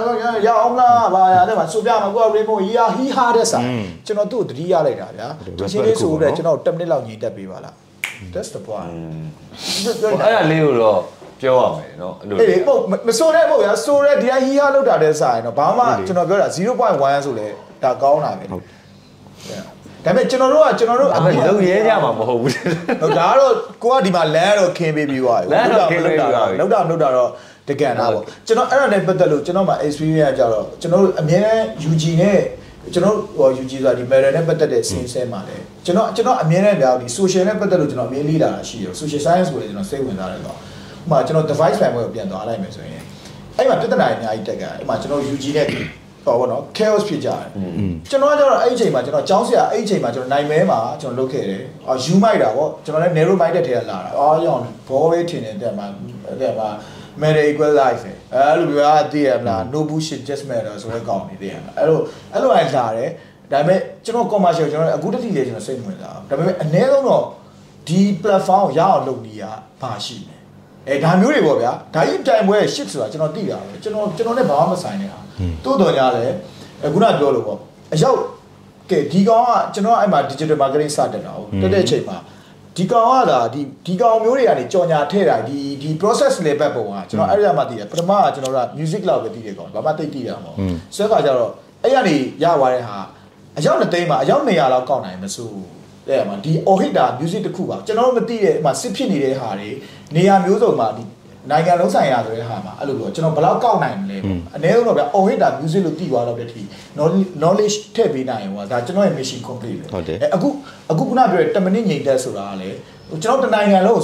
ရအောင်လားဗျာရတယ်မှာဆိုပြမှာကိုကရေမိုဟီဟာဟီဟာတဲ့ဆိုင်ကျွန်တော်သူ့ကိုတတိရလိုက်တာဗျာဒီချင်းလေးဆိုတဲ့ကျွန်တော်10မိနစ်လောက်ညီတက်ပေးပါလား that's the point အဲ့ဒါလေးကိုတော့ပြောရမယ်နော်အဲ့လိုအေးဟုတ်မဆိုတဲ့မဟုတ်ဗျာဆိုတဲ့ဒီဟီဟာလောက်တာတဲ့ဆိုင်တော့ဘာမှကျွန်တော်ပြောတာ0.1ဆိုလဲဒါကောင်းတာပဲဟုတ် ဒါပေမဲ့ကျွန်တော်တို့ကကျွန်တော်တို့အဲ့ဒါလုံရဲကြမှာမဟုတ်ဘူးဟုတ်ဒါကတော့ကိုကဒီမှာလမ်းတော့ခင်းပေးပြီးသွားပြီလမ်းတော့ခင်းပေးပြီးသွားပြီလောက်တာလောက်တာတော့တကယ်နာပေါ့ကျွန်တော်အဲ့ဒါနဲ့ပတ်သက်လို့ကျွန်တော်မှာ experience ကြတော့ကျွန်တော်တို့အများနဲ့ UG နဲ့ကျွန်တော်ဟို UG ဆိုတာဒီ matter နဲ့ပတ်သက်တဲ့ scene ဆဲမှာလေကျွန်တော်ကျွန်တော်အမြဲတမ်းပြောဒီ social နဲ့ပတ်သက်လို့ကျွန်တော်အမြဲလေ့လာတာရှိတယ် social science ကိုလည်းကျွန်တော်စိတ်ဝင်စားတယ်တော့ဥပမာကျွန်တော် device file ကိုပြန်သွားလိုက်မယ်ဆိုရင်အဲ့မှာပြဿနာတွေအများကြီးတက်ကအဲ့မှာကျွန်တော် UG နဲ့ ဟောဘောနော် chaos ဖြစ်ကြတယ်ကျွန်တော်ကကျတော့အဲ့ဒီအချိန်မှာကျွန်တော်ကျောင်းဆရာအဲ့ဒီအချိန်မှာကျွန်တော်နိုင်မဲမှာကျွန်တော်လုပ်ခဲ့တယ်အာယူမိုက်တာပေါ့ကျွန်တော်လည်း narrow minded ထဲကလာတာအာရောင်ဘောပဲထင်တယ်တဲ့မှာတဲ့မှာ matter equal life အဲ့လိုပြောတာသိရမလား no bullshit just matter ဆိုတဲ့ကောင်နေသိရမလားအဲ့လိုအဲ့လိုအဲ့လာတယ်ဒါပေမဲ့ကျွန်တော် commercial ကျွန်တော်အခုတတိလေးကျွန်တော်စိတ်ဝင်စားဒါပေမဲ့အနည်းဆုံးတော့ဒီ platform ကိုရအောင်လုပ်နေရပါရှိတယ်အဲဒါမျိုးတွေပေါ့ဗျာဒါကြီးတိုင်ပွဲ shit ဆိုတာကျွန်တော်သိတာပဲကျွန်တော်ကျွန်တော်နဲ့ဘာမှမဆိုင်နေတာ တိုးတော်ညာလဲအခုနပြောလို့ပေါ့အယောက်ကဲဒီကောင်ကကျွန်တော်အဲ့မှာ digital marketing စတက်တာဟုတ်တက်တဲ့အချိန်မှာဒီကောင်ကဒါဒီဒီကောင်မျိုးတွေကနေကြော်ညာထည့်တာဒီဒီ process level ပုံကကျွန်တော်အဲ့ဒါမှသိတယ်ပထမကကျွန်တော်က music လောက်ပဲသိတယ်ကောင်ဘာမှသိသိတာမဟုတ်ဆိုတော့ကြတော့အဲ့ကနေရသွားတဲ့ဟာအယောက်နှစ်သိန်းမှာအယောက်200လောက်ကောက်နိုင်မစိုးတဲ့မှာဒီ ohita music တစ်ခုပါကျွန်တော်တို့မသိတဲ့ဟိုမှာစစ်ဖြစ်နေတဲ့ဟာတွေနေရာမျိုးစုံမှာဒီ နိုင်ငံလုံးဆိုင်ရာဆိုတဲ့ဟာမှာအဲ့လိုပြောကျွန်တော်ဘယ်လောက်ကောက်နိုင်မလဲပေါ့အနည်းဆုံးတော့ဗျ ohita music လို့တည်သွားတော့တဲ့ထိ knowledge ထည့်ပေးနိုင်ဟိုဒါကျွန်တော်ရဲ့ mission complete ပဲဟုတ်တယ်အဲအခုအခုခုနပြောတဲ့10မိနစ်ညိန်တက်ဆိုတာကလေဟိုကျွန်တော်တနိုင်ငံလုံး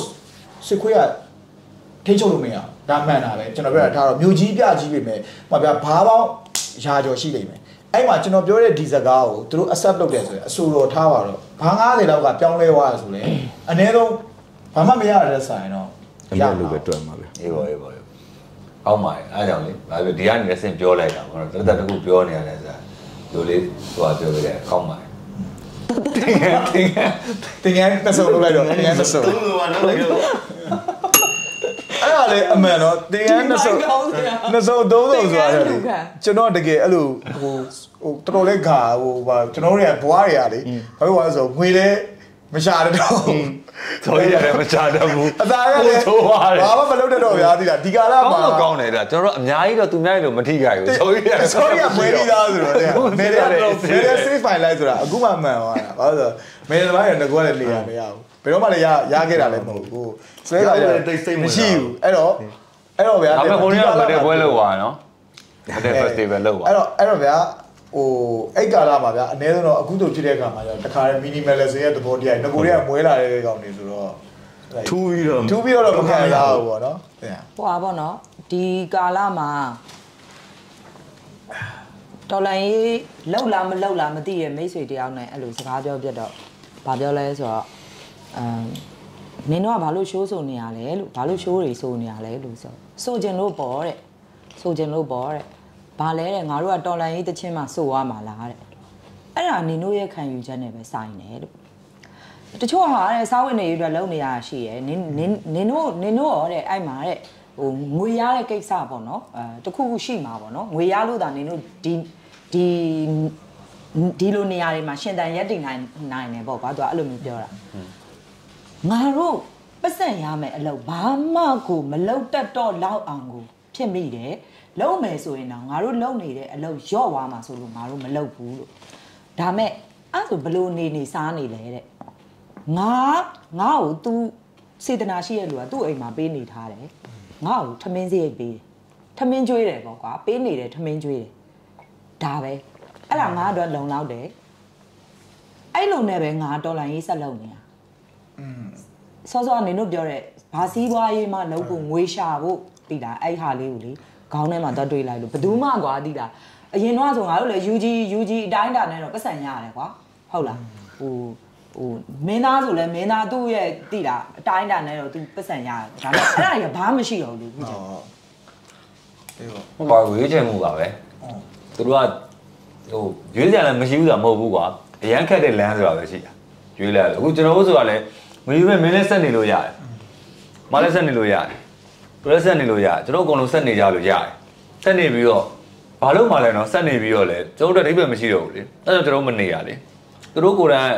စစ်ခွေးကထိချုပ်လို့မရဘူးဒါမှန်တာပဲကျွန်တော်ပြောတာဒါတော့မြို့ကြီးပြကြီးပဲမယ်ဟိုဗျာဘာပေါင်းရာကျော်ရှိလိမ့်မယ်အဲ့မှာကျွန်တော်ပြောတဲ့ဒီစကားကိုသူတို့ accept လုပ်တယ်ဆိုရင်အဆိုတော်ထားပါတော့ဘာ90လောက်ကပြောင်းလဲသွားရဆိုလေအနည်းဆုံးဘာမှမရတဲ့ဆိုင်တော့ အများလိုပဲတွေ့မှာပဲအေးပါအေးပါအေးပါအောက်မှာအားကြောင့်လေဒါပေမဲ့ဒီကနေလည်းစင်ပြောလိုက်တာပေါ့နော်တသက်တစ်ခုပြောနေရတယ်ဆိုတာဒီလိုလေးဟိုကပြောပြတယ်အောက်မှာတင်ငယ်တင်ငယ်တင်ငယ်တစ်စုံလုပ်လိုက်တော့တင်ငယ်တစ်စုံသုံးလို့ပါနော်လည်းအဲ့ဒါလေအမှန်တော့တင်ငယ်တစ်စုံကောင်းစရာနှစ်စုံသုံးစုံဆိုတာတင်ငယ်လေလူခံကျွန်တော်တကယ်အဲ့လိုဟိုဟိုတော်တော်လေးခါဟိုဟာကျွန်တော်တို့ကဘွားတွေကလေဘာလို့လဲဆိုငွေလဲမရှာတဲ့တော့ ဆိုရတယ်မချတတ်ဘူးအသာကလည်းဆိုရတယ်ဘာမှမလုပ်တတ်တော့ဗျာဒီကဒီကာလကောင်းမှာတော့ကောင်းတယ်ဒါကျွန်တော်တို့အများကြီးတော့သူများကြီးတော့မထိခိုက်ဘူးဆိုရတယ် sorry ကမွေးပြီးသားဆိုတော့တဲ့ဟုတ်နေတယ်ရဟုတ်တယ်တော့နေရ safe file လိုက်ဆိုတာအခုမှမှန်သွားတာဘာလို့လဲမေတ္တာရဲ့ငကွာလည်းနေရမရဘူးဘယ်တော့မှလည်းရရခဲ့တာလည်းမဟုတ်ဘူးဆွဲကလည်းမရှိဘူးအဲ့တော့အဲ့တော့ဗျာဒါပေမဲ့ကိုရီးယားဗတ်တဲ့ပွဲလောက်သွားနော်ဗတ်တဲ့ festival လောက်သွားအဲ့တော့အဲ့တော့ဗျာ ဟိုအဲ့ကာလမှာဗျာအနည်းဆုံးတော့အခုတို့ဖြစ်တဲ့အခါမှာကျတော့တခါတည်း minimalism ရဲ့သဘောတရားငကိုတွေကမွေးလာတဲ့ကောင်တွေဆိုတော့ထူးပြီးတော့ထူးပြီးတော့မခံစားဘူးပေါ့နော်ဟုတ်ဟိုပါပေါ့နော်ဒီကာလမှာတော်လိုင်းရေးလောက်လားမလောက်လားမသိရမိတ်ဆွေတယောက်နဲ့အဲ့လိုစကားပြောပြတော့ဘာပြောလဲဆိုတော့အမ်မင်းတို့ကဘာလို့ရှိုးဆိုနေရလဲလို့ဘာလို့ရှိုးတွေဆိုနေရလဲလို့ဆိုဆိုကျင်လို့ပေါ့တဲ့ဆိုကျင်လို့ပေါ့တဲ့ ဘာလဲတဲ့ငါတို့ကတော်လိုင်းရေးတချင်းမှဆိုရမှာလားတဲ့အဲ့ဒါနင်တို့ရဲ့ခံယူချက်နဲ့ပဲဆိုင်တယ်လို့တချို့ဟာတဲ့စားဝတ်နေရေးအတွက်လုပ်နေရတာရှိရယ်နင်နင်နင်တို့နင်တို့ရောတဲ့အဲ့မှာတဲ့ဟိုငွေရတဲ့ကိစ္စပေါ့နော်အဲတခုခုရှိမှာပေါ့နော်ငွေရလို့ဒါနင်တို့ဒီဒီဒီလိုနေရာတွေမှာရှင်တန်ရက်တည်နိုင်နိုင်တယ်ပေါ့ကွာသူကအဲ့လိုမျိုးပြောတာငါတို့ပတ်စံရမယ်အလုပ်ဘာမှကိုမလုပ်တတ်တော့လောက်အောင်ကိုဖြစ်မိတယ် လုံးမယ်ဆိုရင်တော့ငါတို့လုပ်နေတဲ့အလုပ်ရော့သွားမှာဆိုလို့ငါတို့မလုပ်ဘူးလို့ဒါမဲ့အဲ့ဆိုဘလို့နေနေစားနေလဲတဲ့ငါငါ့ကို तू စေတနာရှိရဲ့လူကသူ့အိမ်မှာပေးနေထားတယ်ငါ့ကိုထမင်းစရိတ်ပေးတယ်ထမင်းကျွေးတယ်ပေါ့ကွာပေးနေတယ်ထမင်းကျွေးတယ်ဒါပဲအဲ့ဒါငါအတွက်လုံလောက်တယ်အဲ့လိုနဲ့ပဲငါတော်လိုင်းရေးဆက်လုပ်နေတာစောစောကနေတို့ပြောတဲ့ဘာစည်းပွားရေးမှလုပ်ဖို့ငွေရှာဖို့တိတာအဲ့ဟာလေးကိုလေ ခေါင်းထဲမှာသွားတွေးလိုက်လို့ဘယ်သူမှကွာတိတာအရင်တော့ဆိုငါတို့လေ UG UG အတိုင်းတာနဲ့တော့ပတ်စံရတယ်ကွာဟုတ်လားဟိုဟိုမင်းသားဆိုလဲမင်းသားသူ့ရဲ့တိတာအတိုင်းတာနဲ့တော့သူပတ်စံရတယ်ဒါပေမဲ့အဲ့ဒါကြီးကဘာမှမရှိတော့ဘူးလေခုချိန်အေးပေါ့ဟိုပါရွေးချယ်မှုပါပဲသူတို့ကဟိုရွေးချယ်လည်းမရှိဘူးဆိုတာမဟုတ်ဘူးကွာအရန်ခက်တဲ့လမ်းဆိုတာပဲရှိတာရွေးလိုက်အခုကျွန်တော်တို့ဆိုတာလည်းမရွေးပဲမင်းလည်းဆက်နေလို့ရတယ်မလည်းဆက်နေလို့ရတယ် သူလည်းဆက်နေလို့ရတယ်ကျွန်တော်အကုန်လုံးဆက်နေကြလို့ရတယ်ဆက်နေပြီးတော့ဘာလို့မှလဲနော်ဆက်နေပြီးတော့လဲကျွန်တော်တို့အဓိပ္ပာယ်မရှိတော့ဘူးလေအဲ့တော့ကျွန်တော်မနေရလေသူတို့ကိုယ်တိုင်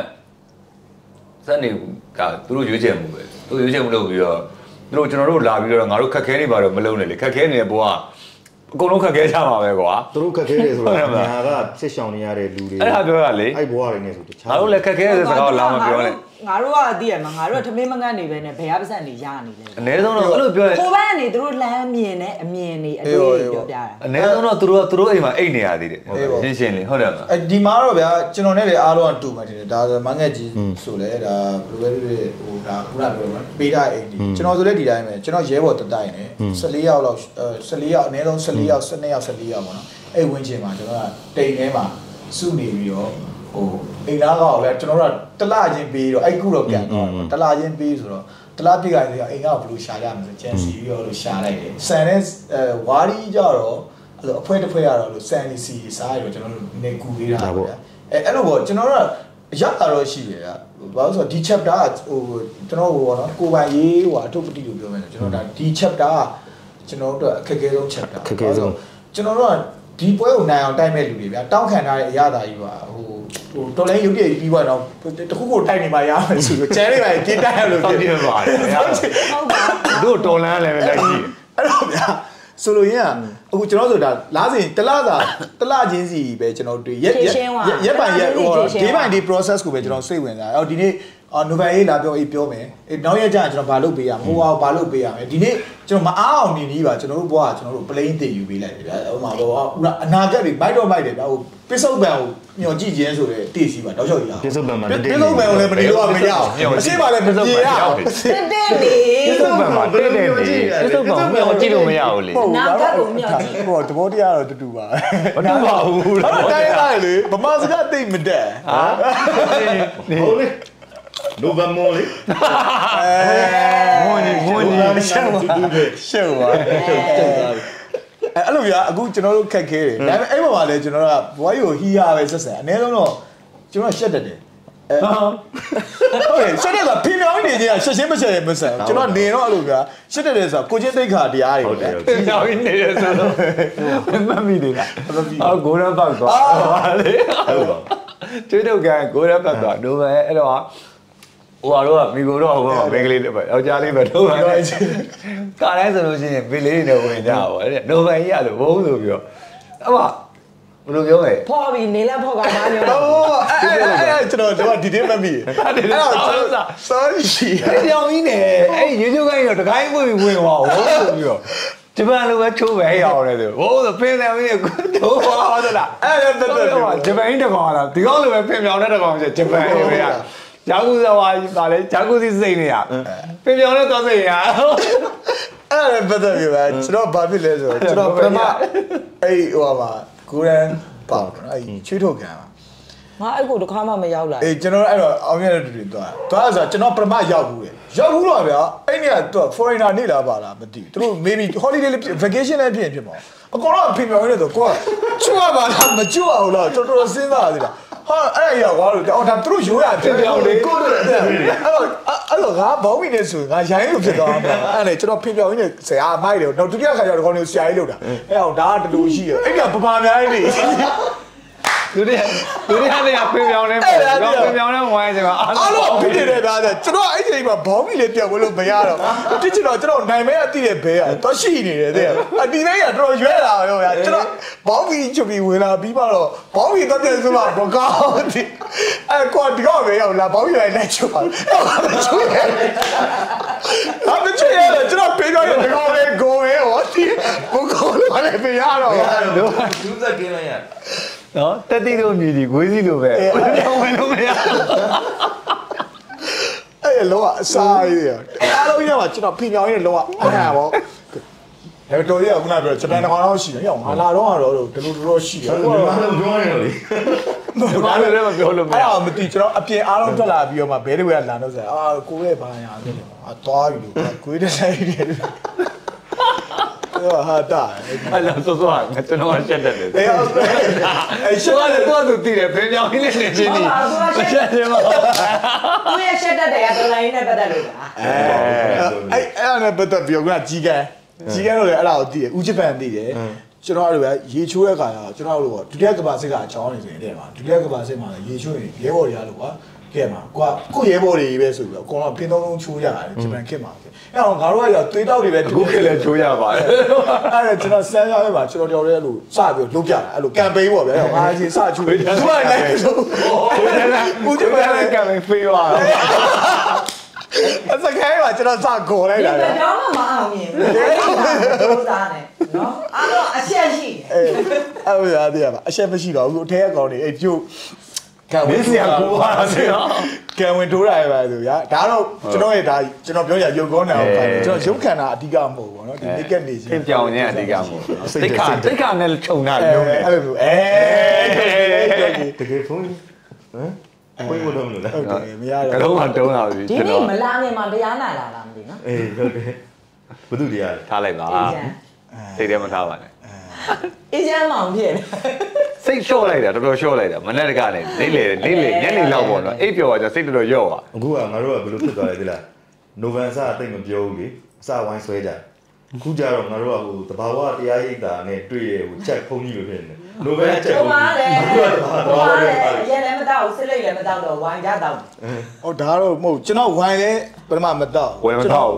ဆက်နေကသူတို့ရွေးချယ်မှုပဲသူတို့ရွေးချယ်မှုလုပ်ပြီးတော့သူတို့ကျွန်တော်တို့လာပြီးတော့ငါတို့ခက်ခဲနေပါတော့မလုံးနဲ့လေခက်ခဲနေတဲ့ဘဝအကုန်လုံးခက်ခဲကြမှာပဲကွာသူတို့ခက်ခဲတယ်ဆိုတာညာကစစ်ဆောင်နေရတဲ့လူတွေအဲ့ဒါပြောရလေအဲ့ဘွားတွေနဲ့ဆိုတခြားငါတို့လည်းခက်ခဲတဲ့စကားကိုလာမပြောနဲ့ ငါတို့ကအတိရမှာငါတို့ကထမင်းမငတ်နေပဲနဲ့ဘယ်ဟာပစံနေရနေလဲအနည်းဆုံးတော့အဲ့လိုပြောရင်ကိုဘန်းကနေသူတို့လမ်းမြင်နဲ့အမြင်နေအတွေ့အပြောပြတာအနည်းဆုံးတော့သူတို့ကသူတို့အိမ်မှာအိတ်နေရသေးတယ်ရှင်းရှင်းလေးဟုတ်တယ်မလားအဲဒီမှာတော့ဗျာကျွန်တော်နဲ့လေအားလုံးကတူမှတင်တယ်ဒါဆိုမငက်ကြီးဆိုလဲဒါဘယ်လိုပဲဟိုဒါခုနပြောမှာပေးထားအိမ်ဒီကျွန်တော်ဆိုလဲဒီတိုင်းပဲကျွန်တော်ရဲဘော်တတိုင်းနဲ့14ယောက်လောက်14ယောက်အနည်းဆုံး14ယောက်12ယောက်14ယောက်ပေါ့နော်အဲ့ဝင်းချင်မှာကျွန်တော်ကတိမ်ထဲမှာစုနေပြီးတော့ ဟိုအိမ်သားကောက်လဲကျွန်တော်တို့ကတလချင်းပေးတော့အဲ့ခုတော့ပြန်တော့တလချင်းပေးဆိုတော့တလားပြစ်ကြတယ်အိမ်ကဘယ်လိုရှာကြမလဲကျန်စီပြီးတော့လို့ရှာလိုက်တယ်ဆန်နဲ့ဝါရီကြတော့အဲ့လိုအဖွဲတစ်ဖွဲရတော့လို့ဆန်စီစီစားရတော့ကျွန်တော်တို့နေကူပေးတာပေါ့ဗျာအဲအဲ့လိုပေါ့ကျွန်တော်တို့ရတာတော့ရှိတယ်ဗျာဘာလို့ဆိုတော့ဒီ chapter ကဟိုကျွန်တော်ဟိုပေါ့နော်ကိုပိုင်ရေးဟိုအထုပ်ပတိလို့ပြောမယ်ကျွန်တော်ဒါဒီ chapter ကကျွန်တော်တို့အခက်အခဲဆုံး chapter ကျွန်တော်တို့ကဒီပွဲကိုနိုင်အောင်တိုက်မဲ့လူတွေဗျာတောင်းခံထားတဲ့အရာသာကြီးပါဟို ဟိုတော်လိုင်းရုပ်တရက်ပြီးသွားတော့တခုခုတိုက်နေမှရမယ်ဆိုတော့ကျန်နေပါကြီးတိုက်ရလို့ဟုတ်တယ်ပါဟုတ်ပါတို့တော်လန်းလည်းပဲလိုက်ရှိအဲ့တော့ဗျာဆိုလိုရင်းကအခုကျွန်တော်ဆိုတာလားစဉ်တလားသာတလားချင်းစီပဲကျွန်တော်တွေ့ရက်ရက်ပိုင်ရက်ဟိုဒီပိုင်ဒီ process ကိုပဲကျွန်တော်စိတ်ဝင်စားအော်ဒီနေ့ အော်နိုဘယ်ရေးလာပြောအေးပြောမယ်အေးနောက်ရက်ကျရင်ကျွန်တော်ဘာလုပ်ပေးရမလဲဟိုဟာဘာလုပ်ပေးရမလဲဒီနေ့ကျွန်တော်မအားအောင်နေနီးပါကျွန်တော်တို့ဘွားကကျွန်တော်တို့ plane တင်ယူပေးလိုက်တယ်ဗျာဟိုမှာဘောအနာဂတ်တွေမိုက်တော့မိုက်တယ်ဗျာဟိုပစ္စုပန်ကိုညော်ကြည့်ခြင်းဆိုတဲ့တေးစီပါတောက်လျှောက်ရအောင်ပြစ္ဆုတ်ပံမှာပစ္စုပန်ကိုလည်းမနေတော့မရအောင်အရှိပါလည်းမပြေရအောင်တက်တက်နေပြစ္ဆုတ်ပံမှာတဲ့တဲ့နေပြစ္ဆုတ်ပံကိုမျောကြည့်လို့မရဘူးလေနာဂတ်ကိုမျှော်ကြည့်ဟိုသဘောတရားတော့တူတူပါမတူပါဘူးဟုတ်တယ်တိုင်းလိုက်လေဗမာစကားသိမတက်ဟာဟုတ်လေ နိုဗမ်မွန်လေမွန်ကြီးမွန်နိုဗမ်ကြီးရှောင်းတူတူပဲရှုပ်ပါအဲ့လိုပြအခုကျွန်တော်တို့ခက်ခဲတယ်ဒါပေမဲ့အဲ့ပေါ်မှာလည်းကျွန်တော်တို့ကဘွားကြီးကိုဟီးရပဲဆက်ဆံအနည်းဆုံးတော့ကျွန်တော်ရှက်တတ်တယ်အဲဟုတ်တယ်ရှက်တယ်ဆိုတာဖိမြောင်းနေခြင်းကရှက်ချင်းမရှက်ရင်မဆန်ကျွန်တော်နေတော့အဲ့လိုပြရှက်တယ်ဆိုတာကိုချင်းသိက္ခာတရားတွေဟုတ်တယ်ပြန်ရောက်နေရဆိုတော့မမီနေလားအော်ဂိုရပတ်သွားဟာလေဟုတ်ပါကျွေးတော့ကန်ဂိုရပတ်သွားဒိုပဲအဲ့တော့ ဟိုဟာတော့မိကိုတော့ဟိုဘင်္ဂလီတွေပဲယောက်ျားလေးပဲတော့ကာတိုင်းဆိုလို့ရှိရင်ဘီလေးတွေဝင်ကြပါဗောတဲ့နိုဘယ်ကြီးရလို့ဘုံဆိုပြီးတော့အမဘယ်လိုပြောလဲဖော်ပြီးနေလဲဖော်ကမားမျိုးဟိုအဲ့အဲ့အဲ့ကျွန်တော်တော့ဒီနေ့မမီအဲ့တော့ကျွန်တော် sorry ရှိအဲ့ကြောင်ကြီးနဲ့အဲ့ရေချိုးကိုင်းတော့တကိုင်းပွင့်ဝင်သွားဘုံဆိုပြီးတော့ဂျပန်လိုပဲချိုးပဲရအောင်လေဆိုဘုံဆိုပင်တယ်မင်းကတော့ဟုတ်သလားအဲ့ဒါတက်တက်ဂျပန်တကောင်လားဒီကောင်လိုပဲပြင်ပြောင်းတဲ့တကောင်ကျဂျပန်အိမ်ပဲ ဂျာကူဇဝါပါလေဂျာကူစီစိတ်နေရပြင်ပြောင်းတဲ့သွားစိတ်ရအဲ့ဒါပတ်သက်ပြီပဲကျွန်တော်ဘာဖြစ်လဲဆိုတော့ကျွန်တော်ပထမအဲ့ဟိုပါကိုရန်ပေါ့နော်အဲ့ချွေးထုတ်ခံပါငါအဲ့ကိုတစ်ခါမှမရောက်လာအေးကျွန်တော်အဲ့တော့အောင်ရတဲ့တူတွေသွားသွားဆိုတော့ကျွန်တော်ပထမရောက်ဘူးလေရောက်ဘူးတော့ဗျာအဲ့နေ့ကတော့ foreigner နေလာပါလားမသိဘူးသူတို့ maybe holiday လေး vacation လေးဖြစ်ဖြစ်ပါအကောင်တော့ပြင်ပြောင်းနေတော့ကိုကချွတ်ပါလားမချွတ်အောင်လားတော်တော်စဉ်းစားသေးတာ ဟာအဲ့ရကွာလို့အော်ဒါသူတို့ရိုးရပြင်ပြောင်းလေကိုတို့အဲ့တော့အဲ့တော့ငါဘောင်းမီနေဆိုငါရိုင်းလို့ဖြစ်သွားမှာအဲ့လေကျွန်တော်ပြင်ပြောင်းနေဆရာမိုက်တယ်တော့ဒုတိယခါကျတော့ဒီကောင်လေးဆရာကြီးလို့တာအဲ့အောင်ဒါကတူရှိရအဲ့ကပမာများကြီးလေ လူတွေလူတွေကလည်းပြင်ပြောင်းနေပေါ့ပြင်ပြောင်းနေဝိုင်းစကအားအားလုံးဖြစ်နေတဲ့သားတဲ့ကျွန်တော်အဲ့ချိန်မှာဘောင်းမီလေးပြတ်ဝင်လို့မရတော့တိကျတော့ကျွန်တော်နိုင်မဲအတိတဲ့ဘဲကတော့ရှိနေတယ်တဲ့အတီလေးကတော်တော်ရွဲလာရောဗျာကျွန်တော်ဘောင်းမီချုပ်ပြီးဝင်လာပြီးမှတော့ဘောင်းမီတော့ပြန်ဆိုမှဘကောင်းဒီအဲ့ကွာဒီကောပဲရောက်လာဘောင်းမီလိုက်လိုက်ချုပ်ပါမချုပ်ရအမချွေရတယ်ကျွန်တော်ပေးတော့ဒီကောလေးကိုပဲဟောဒီဘကောလေးပါလေပြရတော့တို့ဒူးဇက်ကင်းလိုက်ရ နော်တက်တိတို့မြည်ဒီဂွေးစီလိုပဲဝင်လို့မရအဲ့လောကအစားရည်အားလုံးရပါကျွန်တော်ဖိညောင်းရလောကအဲ့ဒါပေါ့ဒါတော်ရခုနပြောကျွန်တော်တစ်ခါတော့ရှိတယ်ရောငါလာတော့ကတော့ဒီလိုတော့ရှိတယ်ဟုတ်တယ်ဘာလို့ပြောနေလဲဘာလို့လဲမပြောလို့မရအဲ့ဒါမသိကျွန်တော်အပြင်အားလုံးထွက်လာပြီးတော့မှဘဲတွေကလာတော့ဆိုအာကိုရဲ့ဘာညာဖြစ်တယ်အာသွားပြီလို့ကိုယ်တည်းဆိုင်တယ်အဲ့ ဟာတာအဲ့လိုဆိုဆိုငါကျွန်တော်ရှက်တယ်လေအဲ့အဲ့ရှရှစ်က်တယ်တော့သူတည်တယ်ပြင်ပြောင်းနေနေချင်းဒီမရှက်တယ်မသူရဲ့ရှက်တတ်တယ်ကတော်လိုင်းနဲ့ပတ်သက်လို့ပါအဲ့အဲ့အဲ့နဲ့ပတ်သက်ပြီးတော့ကကြီးကန်းကြီးကန်းတော့လေအဲ့ဒါကိုသိတယ်ဦးချစ်ပန်သိတယ်ကျွန်တော်အဲ့လိုပဲရေချိုးတဲ့ခါကျတော့ကျွန်တော်တို့ကဒုတိယကဘာစစ်ကအချောင်းနေဆိုရင်တဲ့မှာဒုတိယကဘာစစ်မှာရေချိုးရင်ရဲဘော်တွေကလို့ကွာ ကဲမှာကွာကိုရဲဘော်တွေပဲဆိုပြီးတော့အကုန်လုံးဖင်းသုံးလုံးချိုးကြတယ်ဂျပန်ခစ်မှာအဲ့တော့ငါတို့ကရသွေးတောက်တွေပဲအခုခေတ်လည်းချိုးရပါတယ်အဲ့ဒါကျွန်တော်စမ်းရရမှာကျွန်တော်တော်ရဲလို့စပြီးလုပ်ပြတာအဲ့လိုကမ်ပိန်းပေါ့ဗျာငါချင်းစချိုးတယ်သူကလည်းဆိုကိုကျဒီမမှာလည်းကံဖေးသွားတော့အစခိုင်းမှာကျွန်တော်စခေါ်လိုက်ဒီတာဘက်ကြောင်းမှမအောင်မြင်ဘူးအဲ့ဒါတော့သားနဲ့နော်အားတော့အချက်ရှိတယ်အေးအဲ့လိုရသေးရပါအရှက်မရှိတော့ဘူးအထဲအကောင်တွေအဲ့ကျုပ်ကံ မင်းစရာကိုပါစေတော့ ကံဝင်ထိုးတာရပါဆိုဗျာဒါတော့ကျွန်တော်ရဲ့ဒါကျွန်တော်ပြောရရုပ်ကောင်းတယ်အောင်ခိုင်းတယ်ကျွန်တော်ရုပ်ခန္ဓာအဓိကမဟုတ်ဘူးเนาะဒီ naked နေခြင်း သင်ပြောင်းခြင်းအဓိကမို့တိတ်ခါတိတ်ခါနဲ့ခြုံတာ အဲ မျိုးနဲ့ အဲ့လိုမျိုးအဲ တကယ်ဖုန်းဟမ်ဘယ်လိုလုပ်လို့လဲ ဟုတ်တယ်မရ က တော့ လုံးကတုံးလာပြီ ဒီ ကျွန် နေ့ တော် မလာနေမှာတရားနာလာလားမသိနော် အေးဟုတ်တယ်ဘသူတရားလဲ ထားလိုက်ပါ အေးချမ်း စိတ်ထဲမထားပါနဲ့ အေးချမ်းမောင်ဖြစ်နေ စိတ်လျှော့လိုက်တာတော်တော်လျှော့လိုက်တာမနေ့တကနဲ့နေ့လေနေ့လေညနေလောက်ပေါ့နော်အိပ်ပျော်သွားကြစိတ်တော်တော်လျော့သွားအခုကငါတို့ကဘယ်လိုဖြစ်သွားလဲသိလားနိုဗန်ဆာအသိမပြောဘူးလေအစဝိုင်းဆွဲကြအခုကြတော့ငါတို့ကဟိုတဘာဝတရားရိပ်တာနဲ့တွေ့ရဟိုချက်ဖုန်းကြီးလိုဖြစ်နေနိုဗန်ချက်ဟိုဖုန်းမှာလေကြီးအခုကတဘာဟိုဝမှာတလေယ်ပါအရင်လည်းမတောက်စစ်လိုက်လည်းမတောက်တော့ဝိုင်းကြတောက်ဟိုဒါတော့မဟုတ်ကျွန်တော်ဝိုင်းလဲ ပထမမတော့ဝယ်မတော့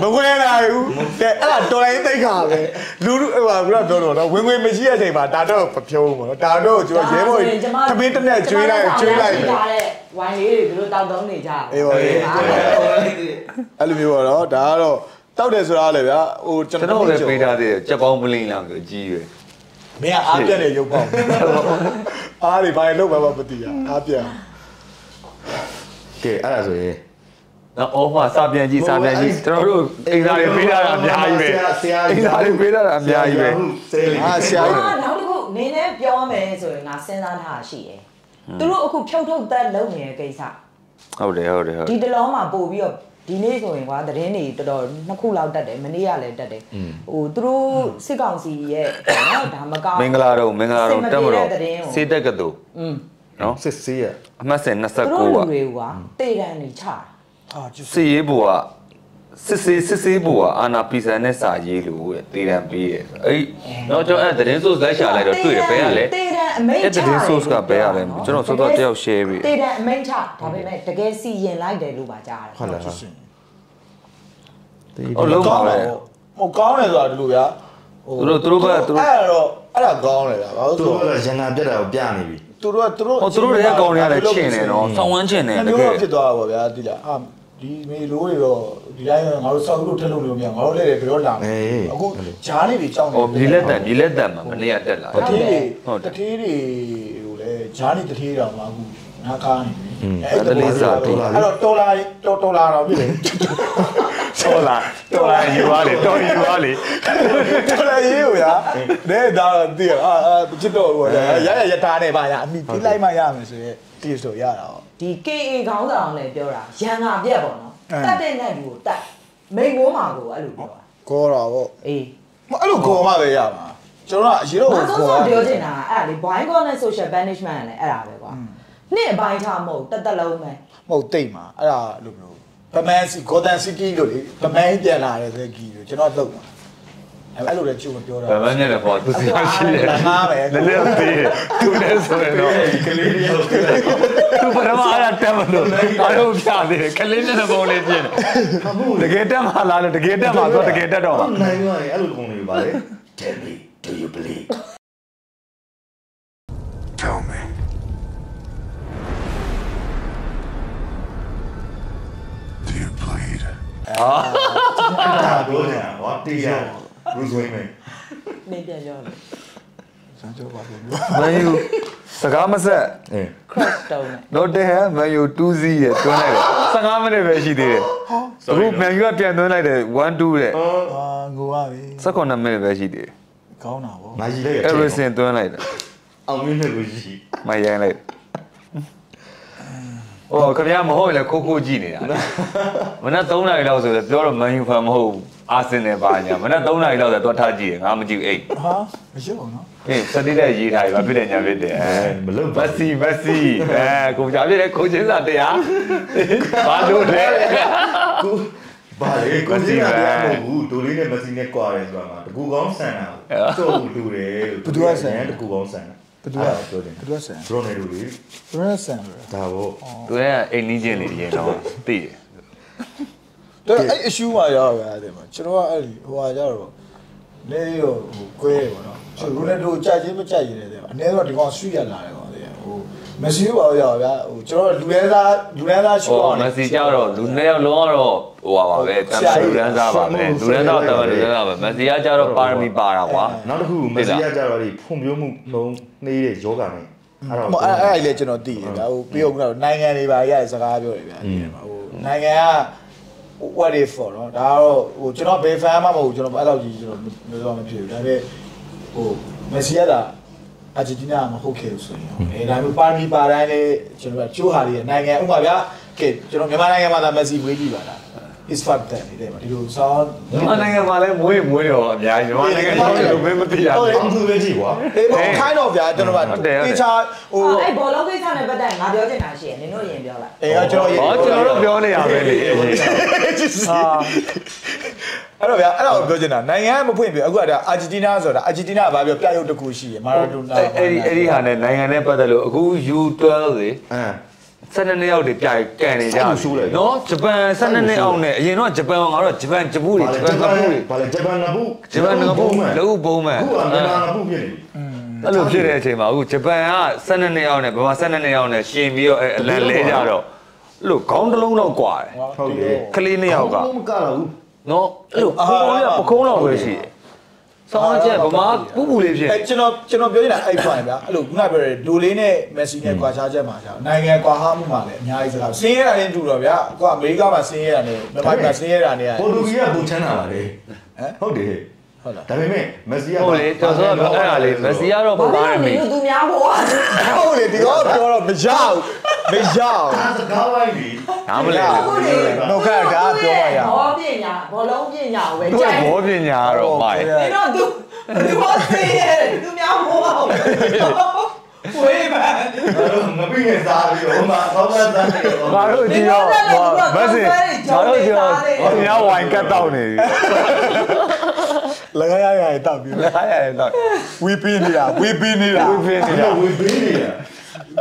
မဝဲလာဘူးတဲ့အဲ့ဒါတော်လိုင်းသိခါပဲလူလူဟိုဘာပြောတော့တော့ဝင်ဝင်မရှိတဲ့အချိန်မှာဒါတော့မဖြုံးဘူးနော်ဒါတော့ကျွန်တော်ရဲဘော်သမင်းတစ်နဲ့ကျွေးလိုက်ကျွေးလိုက်တာတဲ့ဝိုင်းလေးတွေဘယ်လိုတောက်တုံးနေကြအေးပါအေးအဲ့လိုမျိုးတော့ဒါကတော့တောက်တယ်ဆိုတာလေဗျာဟိုကျွန်ကျွန်တော်တော်လည်းပေးထားသေးတယ်ကြက်ပေါင်းမလင်းလားဆိုကြီးရွယ်မင်းအားပြက်နေရုပ်ပေါ့အားတွေဘာလို့လောက်မှမသိရအားပြက် ကဲအဲ့ဒါဆိုရင်နော်အော်မှာစာပြန်ကြည့်စာပြန်ကြည့်ကျွန်တော်တို့အိမ်သားတွေပေးထားတာအများကြီးပဲအိမ်သားတွေပေးထားတာအများကြီးပဲဆဲလီအားဆရာအာနောက်တစ်ခုနင်းနဲ့ပြောမယ်ဆိုရင်ငါစဉ်းစားထားတာရှိတယ်သူတို့အခုဖြုတ်ထုတ်သက်လုပ်နေတဲ့ကိစ္စဟုတ်တယ်ဟုတ်တယ်ဟုတ်ဒီတလုံးမှာပို့ပြီးတော့ဒီနေ့ဆိုရင်ကွာသတင်းတွေတော်တော်နှစ်ခုလောက်တက်တယ်မနေ့ကလည်းတက်တယ်ဟိုသူတို့စစ်ကောင်စီရဲ့နော်ဒါမကောင်းမင်္ဂလာတော့မင်္ဂလာတော့တက်မတော်သတင်းကိုစေတက်ကတူอืม နော်စစ်ဆေးရအမှတ်စဉ်သူတို့29လူကတွေကတေတန်နေချတာအာကျစစ်ရေးဘူကစစ်စေးစစ်စေးဘူကအာနာပီဆန်နဲ့စာရေးလို့တဲ့တေတံပေးတယ်အဲ့တော့ကျွန်တော်အဲ့သတင်း source လိုက်ရှာလိုက်တော့တွေ့တယ်ဘယ်ကလဲတေတန်အမိန့်ချအဲ့သတင်း source ကဘယ်ရလဲကျွန်တော်စောစောတယောက် share ပေးတေတန်အမိန့်ချဒါပေမဲ့တကယ်စီရင်လိုက်တယ်လို့ပါကြားတယ်ဟုတ်လားဟုတ်ဟုတ်လုံးပါပဲဟိုကောင်းတယ်ဆိုတာဒီလိုဗျာသူတို့သူတို့ကသူတို့အဲ့တော့အဲ့ဒါကောင်းတယ်ဗျာဘာလို့သူဆိုတို့တော့ကရန်နာပြတ်တာကိုပြနေပြီ သူတို့ကသူတို့ဟောသူတို့တွေကကောင်းနေရတယ်ချင်တယ်နော်ဆောင်းဝမ်းချင်တယ်တတကကယ်ယ်ဖြစ်သွားတာပေါ့ဗျာဒီလားအာဒီမေလိုတွေတော့ဒီတိုင်းငါတို့စောက်လို့ထက်လို့လို့မရငါတို့လည်းဘယ်တော့လာမလဲအခုဂျားလေးတွေကြောင်းဟောမြေလက်တန်မြေလက်တန်မှာမနေ့ကတက်လာတထေးတွေဟုတ်တယ်တထေးတွေကိုလည်းဂျားနေတထေးတော်မှာအခုနားကားနေပြီအဲ့ဒါလေးစားတယ်အဲ့တော့တော်လာတော်တော်လာတော့ပြီလေ တော်လာတော်လာယူပါလေတော်ယူပါလေတော်လာရေးကိုဗျာနဲဒါတော့တည်အာအာချစ်တော်ဘောရရရထားနေပါရအမိပြလိုက်မှရမယ်ဆိုရင်တည်ဆိုရတာဟောဒီ KA ခေါင်းဆောင်လည်းပြောတာရန်ငါပြက်ပေါ့နော်အဲတတ်တဲ့နဲ့လူကိုတတ်မိန်ကိုမှာကိုအဲ့လိုပြောတာကောတာဗောအေးအဲ့လိုကောမှပဲရမှာကျွန်တော်ကအရေးတော့ဘာကိုဆိုကောဆိုပြောချင်တာအဲ့ဒါလေ blind call နဲ့ social punishment လည်းအဲ့ဒါပဲကွာနှစ်အပိုင်းချမဟုတ်တက်တက်လုံးပဲမဟုတ်တိတ်မှာအဲ့ဒါလိုမျိုး ဗမန်စီဂေါ်တန်စီတီလို့လေဗမန်ပြန်လာတယ်ဆိုကြီးလို့ကျွန်တော်တော့အဲ့လိုလည်းကျုံမပြောတာဗမန်နဲ့လည်းပေါ့သူစီရှိတယ်ငါပဲလည်းလည်းသေးသူလည်းဆိုရင်တော့ကလေးလေးရောက်တယ်သူပထမအဲ့ဒါတက်မလို့အားလုံးပြသေးတယ်ကလေးနဲ့ပုံလေးပြင်းတယ်တကယ်တက်မှလားလို့တကယ်တက်မှဆိုတကယ်တက်တော့မှာနိုင်သွားရင်အဲ့လိုကုန်နေပါလေ Tell me do you believe bleed? ဒါပြောနေတာဟောတေးရဘရူးဝိန်းမန်နေပြန်ပြောတယ်စမ်းကြောပါဘူးမန်ယူစကားမဆက်အင်း crash တုံးတယ်တော့တဲ့ဟမ်မန်ယူ2-0ရဲ့တွန်းလိုက်တယ်15မိနစ်ပဲရှိသေးတယ်အခုမန်ယူကပြန်သွင်းလိုက်တယ်1-2တဲ့အာငိုရပြီ18မိနစ်ပဲရှိသေးတယ်ကောင်းတာဗောငါကြီးလိုက်ရအဲရစ်စင်သွင်းလိုက်တယ်အောင်မင်းနဲ့ကိုကြီးမရိုင်းလိုက်တယ် ဟိုခင်ဗျားမဟုတ်ရင်လည်းခိုးခိုးကြည့်နေတာမနက်3နာရီလောက်ဆိုတော့ပြောတော့မန်ယူဖန်မဟုတ်အာဆင်နယ်ပါညာမနက်3နာရီလောက်ဆိုတော့ထားကြည့်ရငါမကြည့်အိတ်ဟာမရှုပ်ဘူးနော်အေးစတိတဲ့ရေးထားပြီဘာဖြစ်တယ်ညာဖြစ်တယ်မလုပ်မပါက်ဆီမက်ဆီအဲကိုကြာဖြစ်တဲ့ကိုချင်းစာတရားဘာလို့လဲကိုဘာလဲကိုစီကလည်းမဟုတ်ဘူးဒိုလေးနဲ့မက်ဆီနဲ့ကွာတယ်ဆိုတာမှာတကူကောင်းဆန်တာတော့လူတယ်တကူကောင်းဆန်တာ ဘယ်သူကပြောတယ်ဘယ်သူကဆန်ဘရိုနယ်ဒိုလေးဘယ်နဲ့ဆန်လဲဒါပေါ့သူကအိမ်နီးချင်းလေးရင်တော့သိတယ်တော့အဲ့ issue မှာရောက်ရတဲ့မှာကျွန်တော်ကအဲ့ဒီဟိုဟာကြတော့နေရောဟိုကွဲတယ်ပေါ့နော်ကျွန်တော်ရိုနယ်ဒိုကြိုက်ချင်းမကြိုက်ရတဲ့အနေတော့ဒီကောင်ဆွေးရလာတယ်ပေါ့လေဟိုမက်ဆီကိုပါရောက်ဗျာဟိုကျွန်တော်လူရဲသားလူရဲသားရှိဟိုအောင်မက်ဆီကြတော့လူနှစ်ယောက်လုံးကတော့ ဟိုပါပါပဲတမ်လူရန်စားပါပဲလူရန်စားတော့လူရန်စားပါမက်ဆီကကြတော့ပါရမီပါတာကွာ နောက်တစ်ခုမက်ဆီကကြတော့ဒီဖွံ့ဖြိုးမှုနှုံးနှေးတဲ့ယောဂနဲ့အဲ့တော့ ဟိုအဲ့အဲ့အဲ့လေကျွန်တော်သိတယ်ဗျာဟိုပြီးတော့နိုင်ငံတွေပါရတဲ့စကားပြောတယ်ဗျာဟိုနိုင်ငံက what if for เนาะဒါကတော့ဟိုကျွန်တော်ဘယ် fan မှမဟုတ်ဘူးကျွန်တော်အဲ့လောက်ကြီးကျွန်တော်မပြောမဖြစ်ဘူးဒါပေမဲ့ဟိုမက်ဆီကတာအာဂျင်တီးနားမဟုတ်ခဲ့ဘူးဆိုရင်အဲဒါမျိုးပါမီပါတိုင်းလေကျွန်တော်ကကျိုးဟာတွေနိုင်ငံဥပမာဗျာကဲကျွန်တော်မြန်မာနိုင်ငံမှာဒါမက်ဆီဝေးကြည့်ပါလား is fat that နေတယ်မှာဒီလိုစောင်းမြန်မာနိုင်ငံမှာလည်းမွေးမွေးတော့အများကြီးမြန်မာနိုင်ငံရောက်လို့မင်းမသိရဘူးအောင်သူပဲကြည့်ကွာအေးဘော kind of ဗျာကျွန်တော်ကတေချာဟိုဟိုအဲ့ဘောလုံးကိစ္စနဲ့ပတ်သက်ငါပြောချင်တာရှိတယ်နင်တို့ရင်ပြောလိုက်အေးကျွန်တော်ဟောကျွန်တော်တို့ပြောနေရပဲလေအရင်အဲ့တော့ဗျာအဲ့တော့ပြောချင်တာနိုင်ငံကမဖွင့်ပြအခုကဒါအာဂျင်တီးနားဆိုတာအာဂျင်တီးနားကဘာပြောပြရုပ်တစ်ခုရှိရမာရာဒိုနာအဲ့ဒီအဲ့ဒီဟာနဲ့နိုင်ငံနဲ့ပတ်သက်လို့အခု U12 လေအမ် 12နှစ်ယောက်တွေပြိုင်ကန်နေကြနော်ဂျပန်12နှစ်အောက်နဲ့အရင်တော့ဂျပန်ငါတို့ဂျပန်ဂျပူတွေဂျပန်ငပူတွေဘာလဲဂျပန်ငပူဂျပန်ငပူလုံးဘုံမှန်အခုကမြန်မာငပူဖြစ်နေပြီအဲ့လိုဖြစ်တဲ့အချိန်မှာအခုဂျပန်က12နှစ်အောက်နဲ့ဗမာ12နှစ်အောက်နဲ့ရှင်ပြီးတော့အလန်လဲကြတော့အဲ့လိုခေါင်းတစ်လုံးတော့ကွာတယ်ဟုတ်တယ်ကလေးနှစ်ယောက်ကမကတော့ဘူးနော်အဲ့လိုပကုံးလေးကပကုံးတော့ပဲရှိတယ် ဆောင်းချက်ဗမာပူပူလေးဖြစ်အဲကျွန်တော်ကျွန်တော်ပြောနေတာအဲ့ point ဗျာအဲ့လိုခုနပြောတဲ့ဒိုလေးနဲ့မက်ဆီနဲ့ကွာခြားချက်မှာကြာနိုင်ငံကွာဟာမှုမှာလည်းအများကြီးစကားဆင်းရဲတာနဲ့တူတော့ဗျာအခုအမေရိကမှာဆင်းရဲတာနဲ့မြန်မာပြည်မှာဆင်းရဲတာနဲ့ပေါ်တူဂီကဘူချမ်းတာပါလေဟုတ်တယ် ဟုတ်လားဒါပေမဲ့မက်ဆီကဟုတ်လေတော်စောကအဲ့ဒါလေးမက်ဆီကတော့ဗဘာမာဖြစ်နဲ့လို့နင်မီတို့သူများဘောอ่ะဟုတ်လေဒီတော့ပြောတော့မရဘူးမရဘူးဒါစကားဝိုင်းလီနားမလဲဟုတ်လေနှုတ်ခါဒါပြောပါရအောင်ဘောပညာဘောလုံးပညာကိုပဲသူကကြိုက်ဘောပညာကတော့မိုင်နင်တို့သူသူဘောသိရဲ့သူများဘောအောင် ဝေးပါငပိနဲ့စားပြီးတော့မှဆောင်းသားစားပြီးတော့ငါတို့ကြည့်တော့မက်ဆီငါတို့ကြည့်တော့ဟိုများဝိုင်ကတ်တော့နေပြီလကရရရတောက်ပြီးလက်ရရတော့ဝီပင်းနေတာဝီပင်းနေတာဝေးပင်နေတာဝေပေးနေတာ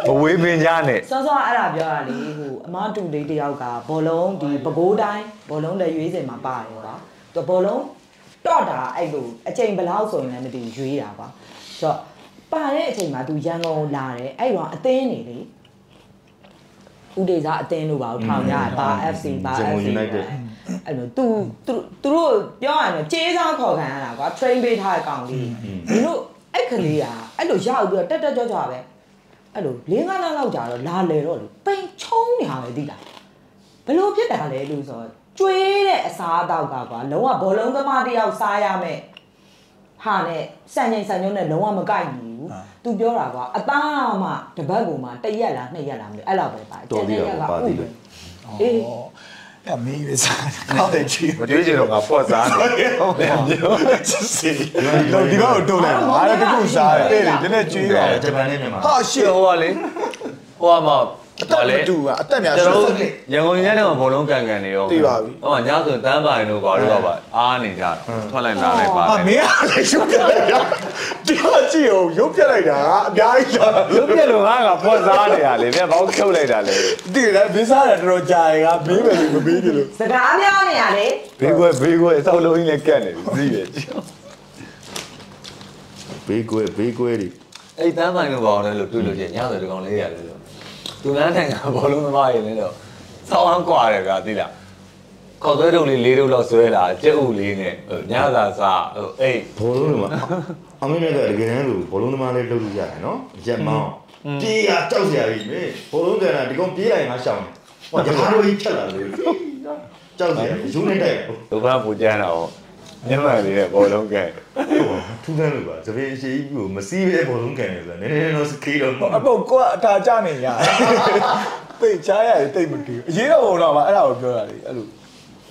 ဘဝေးပင်ကြားနဲ့စောစောအဲ့ဒါပြောတာလေဟိုအမတူလေးတယောက်ကဘောလုံးဒီပကိုးတိုင်းဘောလုံးလက်ရွေးစင်မှာပါတယ်ကွာသူဘောလုံးတော့တာအဲ့လိုအချိန်ဘယ်လောက်ဆိုရင်လည်းမသိဘူးရွေးတာကွာဆိုတော့ ပါတဲ့အချိန်မှာသူရန်ကုန်လာတယ်အဲ့တော့အသင်းနေလေဥဒေစာအသင်းလို့ပါဦးထောင်ရပါ FC ပါ FC အဲ့လို तू သူသူတို့ပြောရရင်ကြေးစားခေါ်ခံရတာကွာ train ပေးထားတဲ့ကောင်လေးဒီလိုအဲ့ကလေးอ่ะအဲ့လိုရောက်ပြီးတော့တက်တက်ကြွကြွပဲအဲ့လို၄၅လလောက်ကြာတော့လာလေတော့လေပိန်ချုံးနေရတယ်သိလားဘလို့ဖြစ်တာလဲလို့ဆိုတော့ကျွေးတဲ့အစားအသောက်ကကွာလုံးဝဘောလုံးသမားတယောက်စားရမယ်ဟာနဲ့စံချိန်စံညုံနဲ့လုံးဝမကိုက်ဘူး း तू ပြောတာကွာအသားမှတပတ်ကိုမှတစ်ရက်လားနှစ်ရက်လားမသိအဲ့လောက်ပဲပါအေးအဲ့မင်းလေးစားကောက်တယ်ချီမကြွေးချင်တော့ငါဖော့စားနေဟုတ်တယ်ပြောစစ်စစ်တော့ဒီကောင်တို့လိုက်ပါအားတကူစားတယ်အဲ့ဒီနည်းနည်းကျွေးပါဂျပန်နဲ့မြန်မာဟာရှစ်ဟိုကလေဟိုကမှ အတက်မတူဘူးအတက်များကျွန်ရှတော်စ်တို့ရန်ကုန်ညနေမှာဘောလုံးကန်ကန်နေရောသိပါပြီဟိုကညဆိုတန်းပိုင်တို့ဘာလို့ကပါအားနေကြတော့ထွက်လိုက်လာလိုက်ပါဟာမင်းကလည်းရုပ်ပြလိုက်တာဒီကကြည့်အောင်ရုပ်ပြလိုက်တာအများကြီးတော့ရုပ်ပြလို့ငါကဖော့စားနေရလေမြန်ဘောက်ထုတ်လိုက်တာလေဒီကလည်းမင်းစားတယ်တော်တော်ကြာရင်ကမင်းပဲမပြီးဘူးလို့စကားများနေရလေဘေးကွယ်ဘေးကွယ်အစောက်လုံးကြီးလည်းကတ်နေပြီသိရဲ့ဘေးကွဲဘေးကွဲတွေအဲ့တန်းပိုင်တို့ဘာအောင်လဲလို့တွေ့လို့ချင်းညဆိုဒီကောင်လေးရတယ်လို့ သူလမ်းထိုင်ကဘောလုံးသမားရင်းလဲတော့ဆောင်းအောင်กว่าတယ်ဗျာသိလားခေါက်သွဲတုံလေး၄တုံလောက်ဆွဲလာကြက်ဥလေးနဲ့ညသာစားဟိုအေး ဘောလုံးတွေမှာအမေနဲ့ကတကယ်တမ်းလို့ဘောလုံးသမားလေးလုပ်လို့ရတယ်နော်ရက်မောင်းပြေးရတောက်စရာကြီးမေဘောလုံးကန်တာဒီကောင်ပြေးလိုက်ငါရှောင်းဟောဒါလိုကြီးဖြတ်လာလို့ကြောက်စရာယူနေတိုက် ဒုက္ခပူကြမ်းတာဟော ညမှန်လေးတဲ့ဘောလုံးကဲထူးဆန်းလို့ပါသပင်းအရှိကြီးကိုမစီးပဲဘောလုံးကန်နေဆိုတာနည်းနည်းတော့စကီတော့အပုတ်ကိုအတာကြနေရတိတ်ချားရတယ်တိတ်မတူအရေးတော့ဘုံတော့ပါအဲ့ဒါကိုပြောတာလေအဲ့လို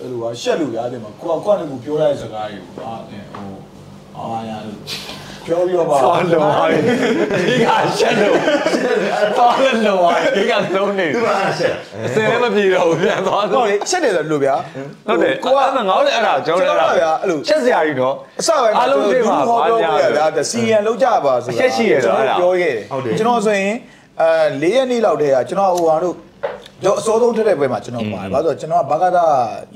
အဲ့လိုကရှက်လို့ရတယ်မှာကိုကကိုကလည်းကိုပြောလိုက်တဲ့စကားတွေကိုအာဟိုအာရလို့ ပြောပြောပါသွားလောပါဒီကရှက်လို့သွားလောပါဒီကသုံးနေသူကအားဆက်အစင်လည်းမပြေတော့ဘူးပြန်သွားဟုတ်လေရှက်တယ်ဆိုလို့ဗျာဟုတ်တယ်ကိုကငါတို့အဲ့ဒါကျွန်တော်လည်းရှက်စရာကြီးနော်အစပိုင်းအားလုံးသိမှာဟောပါပြောညာခဲ့ရဗျာစီယန်လောက်ကြပါဆိုတာအချက်ရှိရတော့အဲ့ဒါပြောခဲ့တယ်ကျွန်တော်ဆိုရင်အဲ၄ရက်နေ့လောက်တည်းကကျွန်တော်ဟိုဟာတို့တော့အစောဆုံးထက်တဲ့ဘက်မှာကျွန်တော်ပါတယ်ဘာလို့ဆိုတော့ကျွန်တော်ကဘာကတာ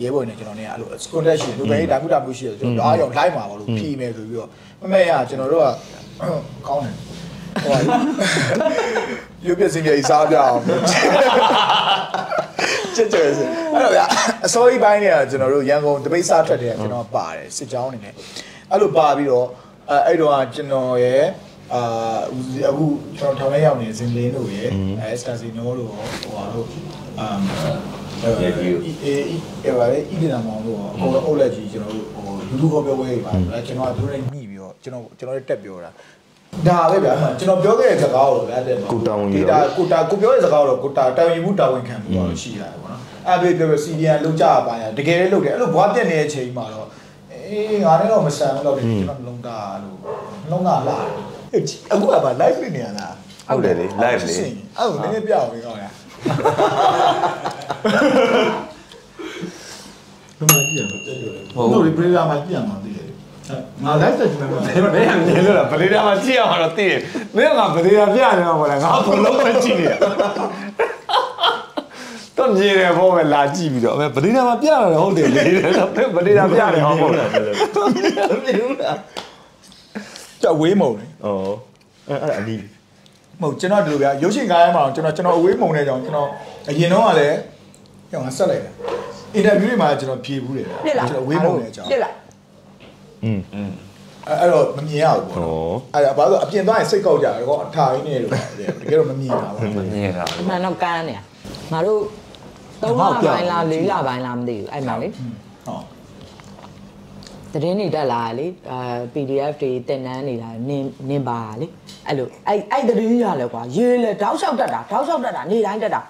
ရဲဘော်နေကျွန်တော်နေအဲ့လို contact ရှိတယ်လူပဲဒါကုတာမှုရှိတယ်ကျွန်တော်အားရော live မှာပါလို့ဖြီးမယ်ဆိုပြီးတော့ မမေရကျွန်တော်တို့ကကောင်းတယ်ဟိုရုပ်ပြစင်ကြီးစားပြအောင်ချက်ချက်စအဲ့တော့ဗျအစိုးရပိုင်းเนี่ยကျွန်တော်တို့ရန်ကုန်တပိတ်စားထွက်တယ်ကျွန်တော်ပါတယ်စစ်ကြောင်းအနေနဲ့အဲ့လိုပါပြီးတော့အဲအဲ့တော့ကျွန်တော်ရဲ့အာအခုကျွန်တော်ထောင်ထဲရောက်နေစင်လင်းတို့ရဲ့အဲစတာစီနိုတို့ဟိုဟာတို့အမ်အေးအေးအေးပါလေဣဒနာမောင်တို့ဟိုအုတ်လက်ကြီးကျွန်တော်တို့ဟိုလူလူခေါ်ပြောပွဲတွေပါကျွန်တော်ကသူတို့နဲ့ညှိပြီးတော့ ကျွန်တော်ကျွန်တော်တို့တက်ပြောတာဒါပဲဗျာကျွန်တော်ပြောခဲ့တဲ့စကားကိုဗျာတဲ့ကိုတာကိုတာကိုပြောတဲ့စကားတော့ကိုတာတာဝန်မှုတာဝန်ခံမှုတော့ရှိရတယ်ပေါ့နော်အဲ့ဒါပြောပြောစီဒီယန်လောက်ကြပါညာတကယ်လည်းလုပ်တယ်အဲ့လိုဘွားတက်နေတဲ့အချိန်မှာတော့အေးငါလည်းတော့မဆန်ဘူးတော့ကျွန်တော်လုံးသားလို့လုံးသားလာအခုကပါ live နေရလားဟုတ်တယ်လေ live လေအဲ့ဒါနည်းနည်းပြအောင်ကောင်းရဘယ်မှာကြည့်ရမလဲဟုတ်တို့ဒီ player မှာကြည့်ရမှာသိ တယ်ငါ live တက်ကြည့်မှာမင်းကမြင်လို့လားဗလေတာမှာကြည့်အောင်တော့သိတယ်မင်းကဗလေတာပြနေမှာပေါ့လေငါဘလုံးပဲကြည့်နေရတော့မြင်တယ်ပေါ့ပဲလာကြည့်ပြီးတော့အဲဗလေတာမှာပြရတယ်ဟုတ်တယ်လေတော့ဗလေတာပြတယ်ဟုတ်ပေါ့လေမသိဘူးလားကြောက်ဝေးမုံလေဩအဲ့အဲ့အနီးမဟုတ်ကျွန်တော်ဒီလိုဗျာရုပ်ရှင်ကားရမှာကျွန်တော်ကျွန်တော်အဝေးမုံနေကြအောင်ကျွန်တော်အရင်တော့ကလည်းဟိုငါဆက်လိုက်တာအင်တာဗျူးတွေမှာကျွန်တော်ဖြေဘူးတယ်ပြစ်လားကျွန်တော်အဝေးမုံနေကြအောင်ပြစ်လား อืมအဲ့အဲ့တော့မမြင်ရဘူးပေါ့ဩနော်အဲ့ဒါဘာလို့အပြင်သွားရင်စိတ်ကောက်ကြတယ်ကောအထာရင်းနေလို့တကယ်တော့မမြင်တာပါမြင်တာအမှန်တော့ကန်းနေရငါတို့3လပိုင်းလား4လပိုင်းလားမသိဘူးအဲ့မှာလေဟုတ်သတင်းတွေတက်လာလေအာ PDF တွေတင်နန်းနေတာနင်းနင်းပါလေအဲ့လိုအဲ့အဲ့သတင်းရလဲကွာရေးလဲတောက်လျှောက်တက်တာတောက်လျှောက်တက်တာနေတိုင်းတက်တာ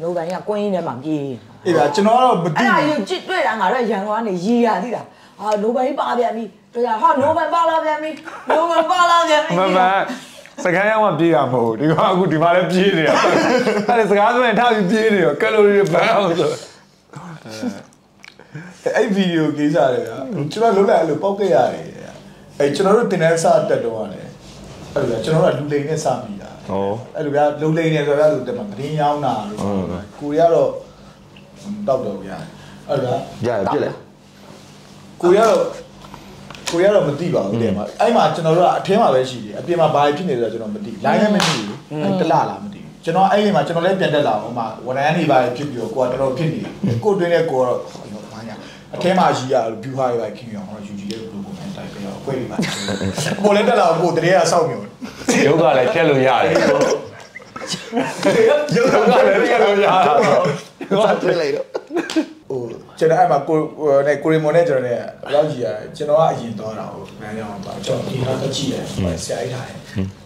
နိုဘန်ကကွင်းရင်းထဲမှာပြေးအေးဗျာကျွန်တော်ကတော့မသိအဲ့ဒါဘူးယူကြည့်တွေ့တာငါတို့ရန်ကုန်ကနေရီရသိတာဟာနိုဘန်ပါပြန်ပြီ တရားဟာနိုဘန်ပါလာပြန်ပြီနိုဘန်ပါလာပြန်ပြီမမစကန်ရောက်မှပြေးရမဟုတ်ဒီကအခုဒီမှာလည်းပြေးနေတာအဲ့ဒါစကားဆိုရင်ထားပြီးပြေးနေရောကယ်လိုရီဘန်းအောင်ဆိုအဲ့ဗီဒီယိုကိစ္စတွေဗျာကျွန်တော်လုံးလိုက်အဲ့လိုပောက်ခဲ့ရတယ်အဲ့ကျွန်တော်တို့တင်တဲ့စတက်တော့ရတယ်အဲ့လိုဗျာကျွန်တော်တို့ကလူလိန်နဲ့စမိတာဩအဲ့လိုဗျာလူလိန်နဲ့ဆိုဗျာလူတက်မှာမင်းရောင်းတာလို့ကိုရတော့တောက်တော့ဗျာအဲ့လိုဗျာရရပြက်လဲကိုရတော့ ကိုရတော့မသိပါဘူးတဲ့မှာအဲ့မှာကျွန်တော်တို့ကအထင်းမှာပဲရှိတယ်အပြင်မှာဘာဖြစ်နေလဲဆိုတော့ကျွန်တော်မသိ line လည်းမသိဘူးအဲ့တလားလားမသိဘူးကျွန်တော်အဲ့ဒီမှာကျွန်တော်လည်းပြန်တက်လာဟိုမှာဝန်ထမ်းတွေပါဖြစ်ပြီးတော့ကိုကတော်တော်ဖြစ်နေကိုတွင်းတဲ့ကိုကတော့ဘာညာအထင်းမှာရှိရ view high ပဲခင်ဗျာဟောယူကြည့်တဲ့ဘလိုပုံနဲ့တိုက်ပြတော့အခွေတွေပါကိုလည်းတက်လာကိုတရေကစောက်မျိုးရုပ်ကလည်းဖြတ်လို့ရတယ်ရုပ်ကလည်းဖြတ်လို့ရတယ်ဘာပြက်လိုက်တော့ဟို ကျွန်တော်အဲ့မှာကိုနဲ့ကိုရီမွန်နဲ့ကျွန်တော်နဲ့ဘယ်လောက်ကြီးရကျွန်တော်ကအရင်သွားတာဟိုမန်ရောပါကျွန်တော်ဒီတော့ကြည့်ရတယ်ဆရာကြီးထားတယ်အားရ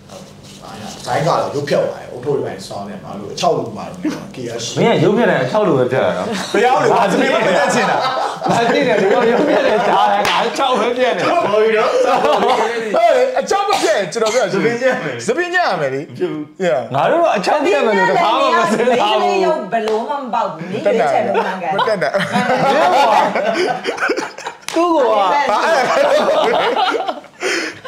ဇိုင်းကတော့ရုပ်ဖြောက်လာတယ်အုတ်ထုတ်တွေပိုင်းဆောင်းတယ်ဘာလို့အချောက်လို့ပါလို့ KS မင်းကရုပ်ဖြတ်တယ်အချောက်လိုပဲဖြတ်ရတာဘယ်ရောက်လဲဘာစပင်းမပြတ်ချင်တာ။ငါသိတယ်ဒီကောင်ရုပ်ပြက်တယ်ကြားတယ်ငါချောက်ပဲပြက်နေဟောပြီးတော့ဟဲ့အချောက်မပြတ်ကျွန်တော်ပြောစပင်းညံ့မယ်စပင်းညံ့မယ်လေဖြစ်ဘူးဟဲ့။ငါတို့ကအချောက်ပြက်မယ်လို့တခါမှမစင်ထားဘူးရုပ်ဘလုံးမပေါက်ဘူးလေတက်တာချက်လုံးမှန်ကန်မတက်တာ။သူ့ကိုကဘာအဲ့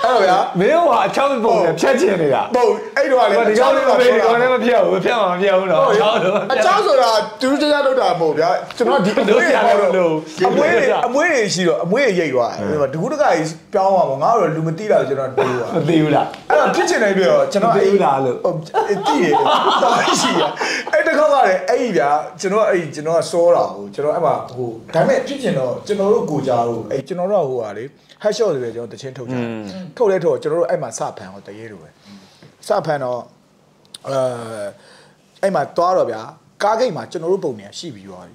အဲ့ဗျာမင်းကအချောက်ပုံနဲ့ဖြတ်ချင်နေတာဘုံအဲ့တော့လေ။ဒီကောင်လေးမပေးဒီကောင်လေးမဖြတ်ဘူးဖြတ်မှာမဖြတ်ဘူးနော်။ချောက်တော့အချောက်ဆိုတာတူတူကြလောက်တာမဟုတ်ဗျာကျွန်တော်ဒီအမွေးတွေအမွေးတွေအမွေးတွေရှိတော့အမွေးတွေရိတ်သွားတယ်ဒကူတကကြီးပြောင်းသွားမှာငါတို့လူမသိတာကျွန်တော်တွေးသွားမသိဘူးလားအဲ့တော့ဖြစ်ချင်တယ်ပြောကျွန်တော်မသိဘူးလားလို့ဟုတ်တည်တယ်တော့ရှိရအဲ့တခါကလည်းအဲ့ဒီဗျာကျွန်တော်အဲ့ကျွန်တော်ကစောတာဟိုကျွန်တော်အဲ့မှာဟိုဒါပေမဲ့ဖြစ်ချင်တော့ကျွန်တော်တို့ကိုကြတော့အဲ့ကျွန်တော်တို့ဟိုဟာလေ head shot တွေပဲကျွန်တော်တချင်းထုတ်ကြထုတ်လဲထုတ်ကျွန်တော်တို့အဲ့မှာစဖန်ဟောတရေလိုပဲစဖန်တော့အဲအဲ့မှာသွားတော့ဗျာကားဂိတ်မှာကျွန်တော်တို့ပုံနေရှိပြီးသွားပြီ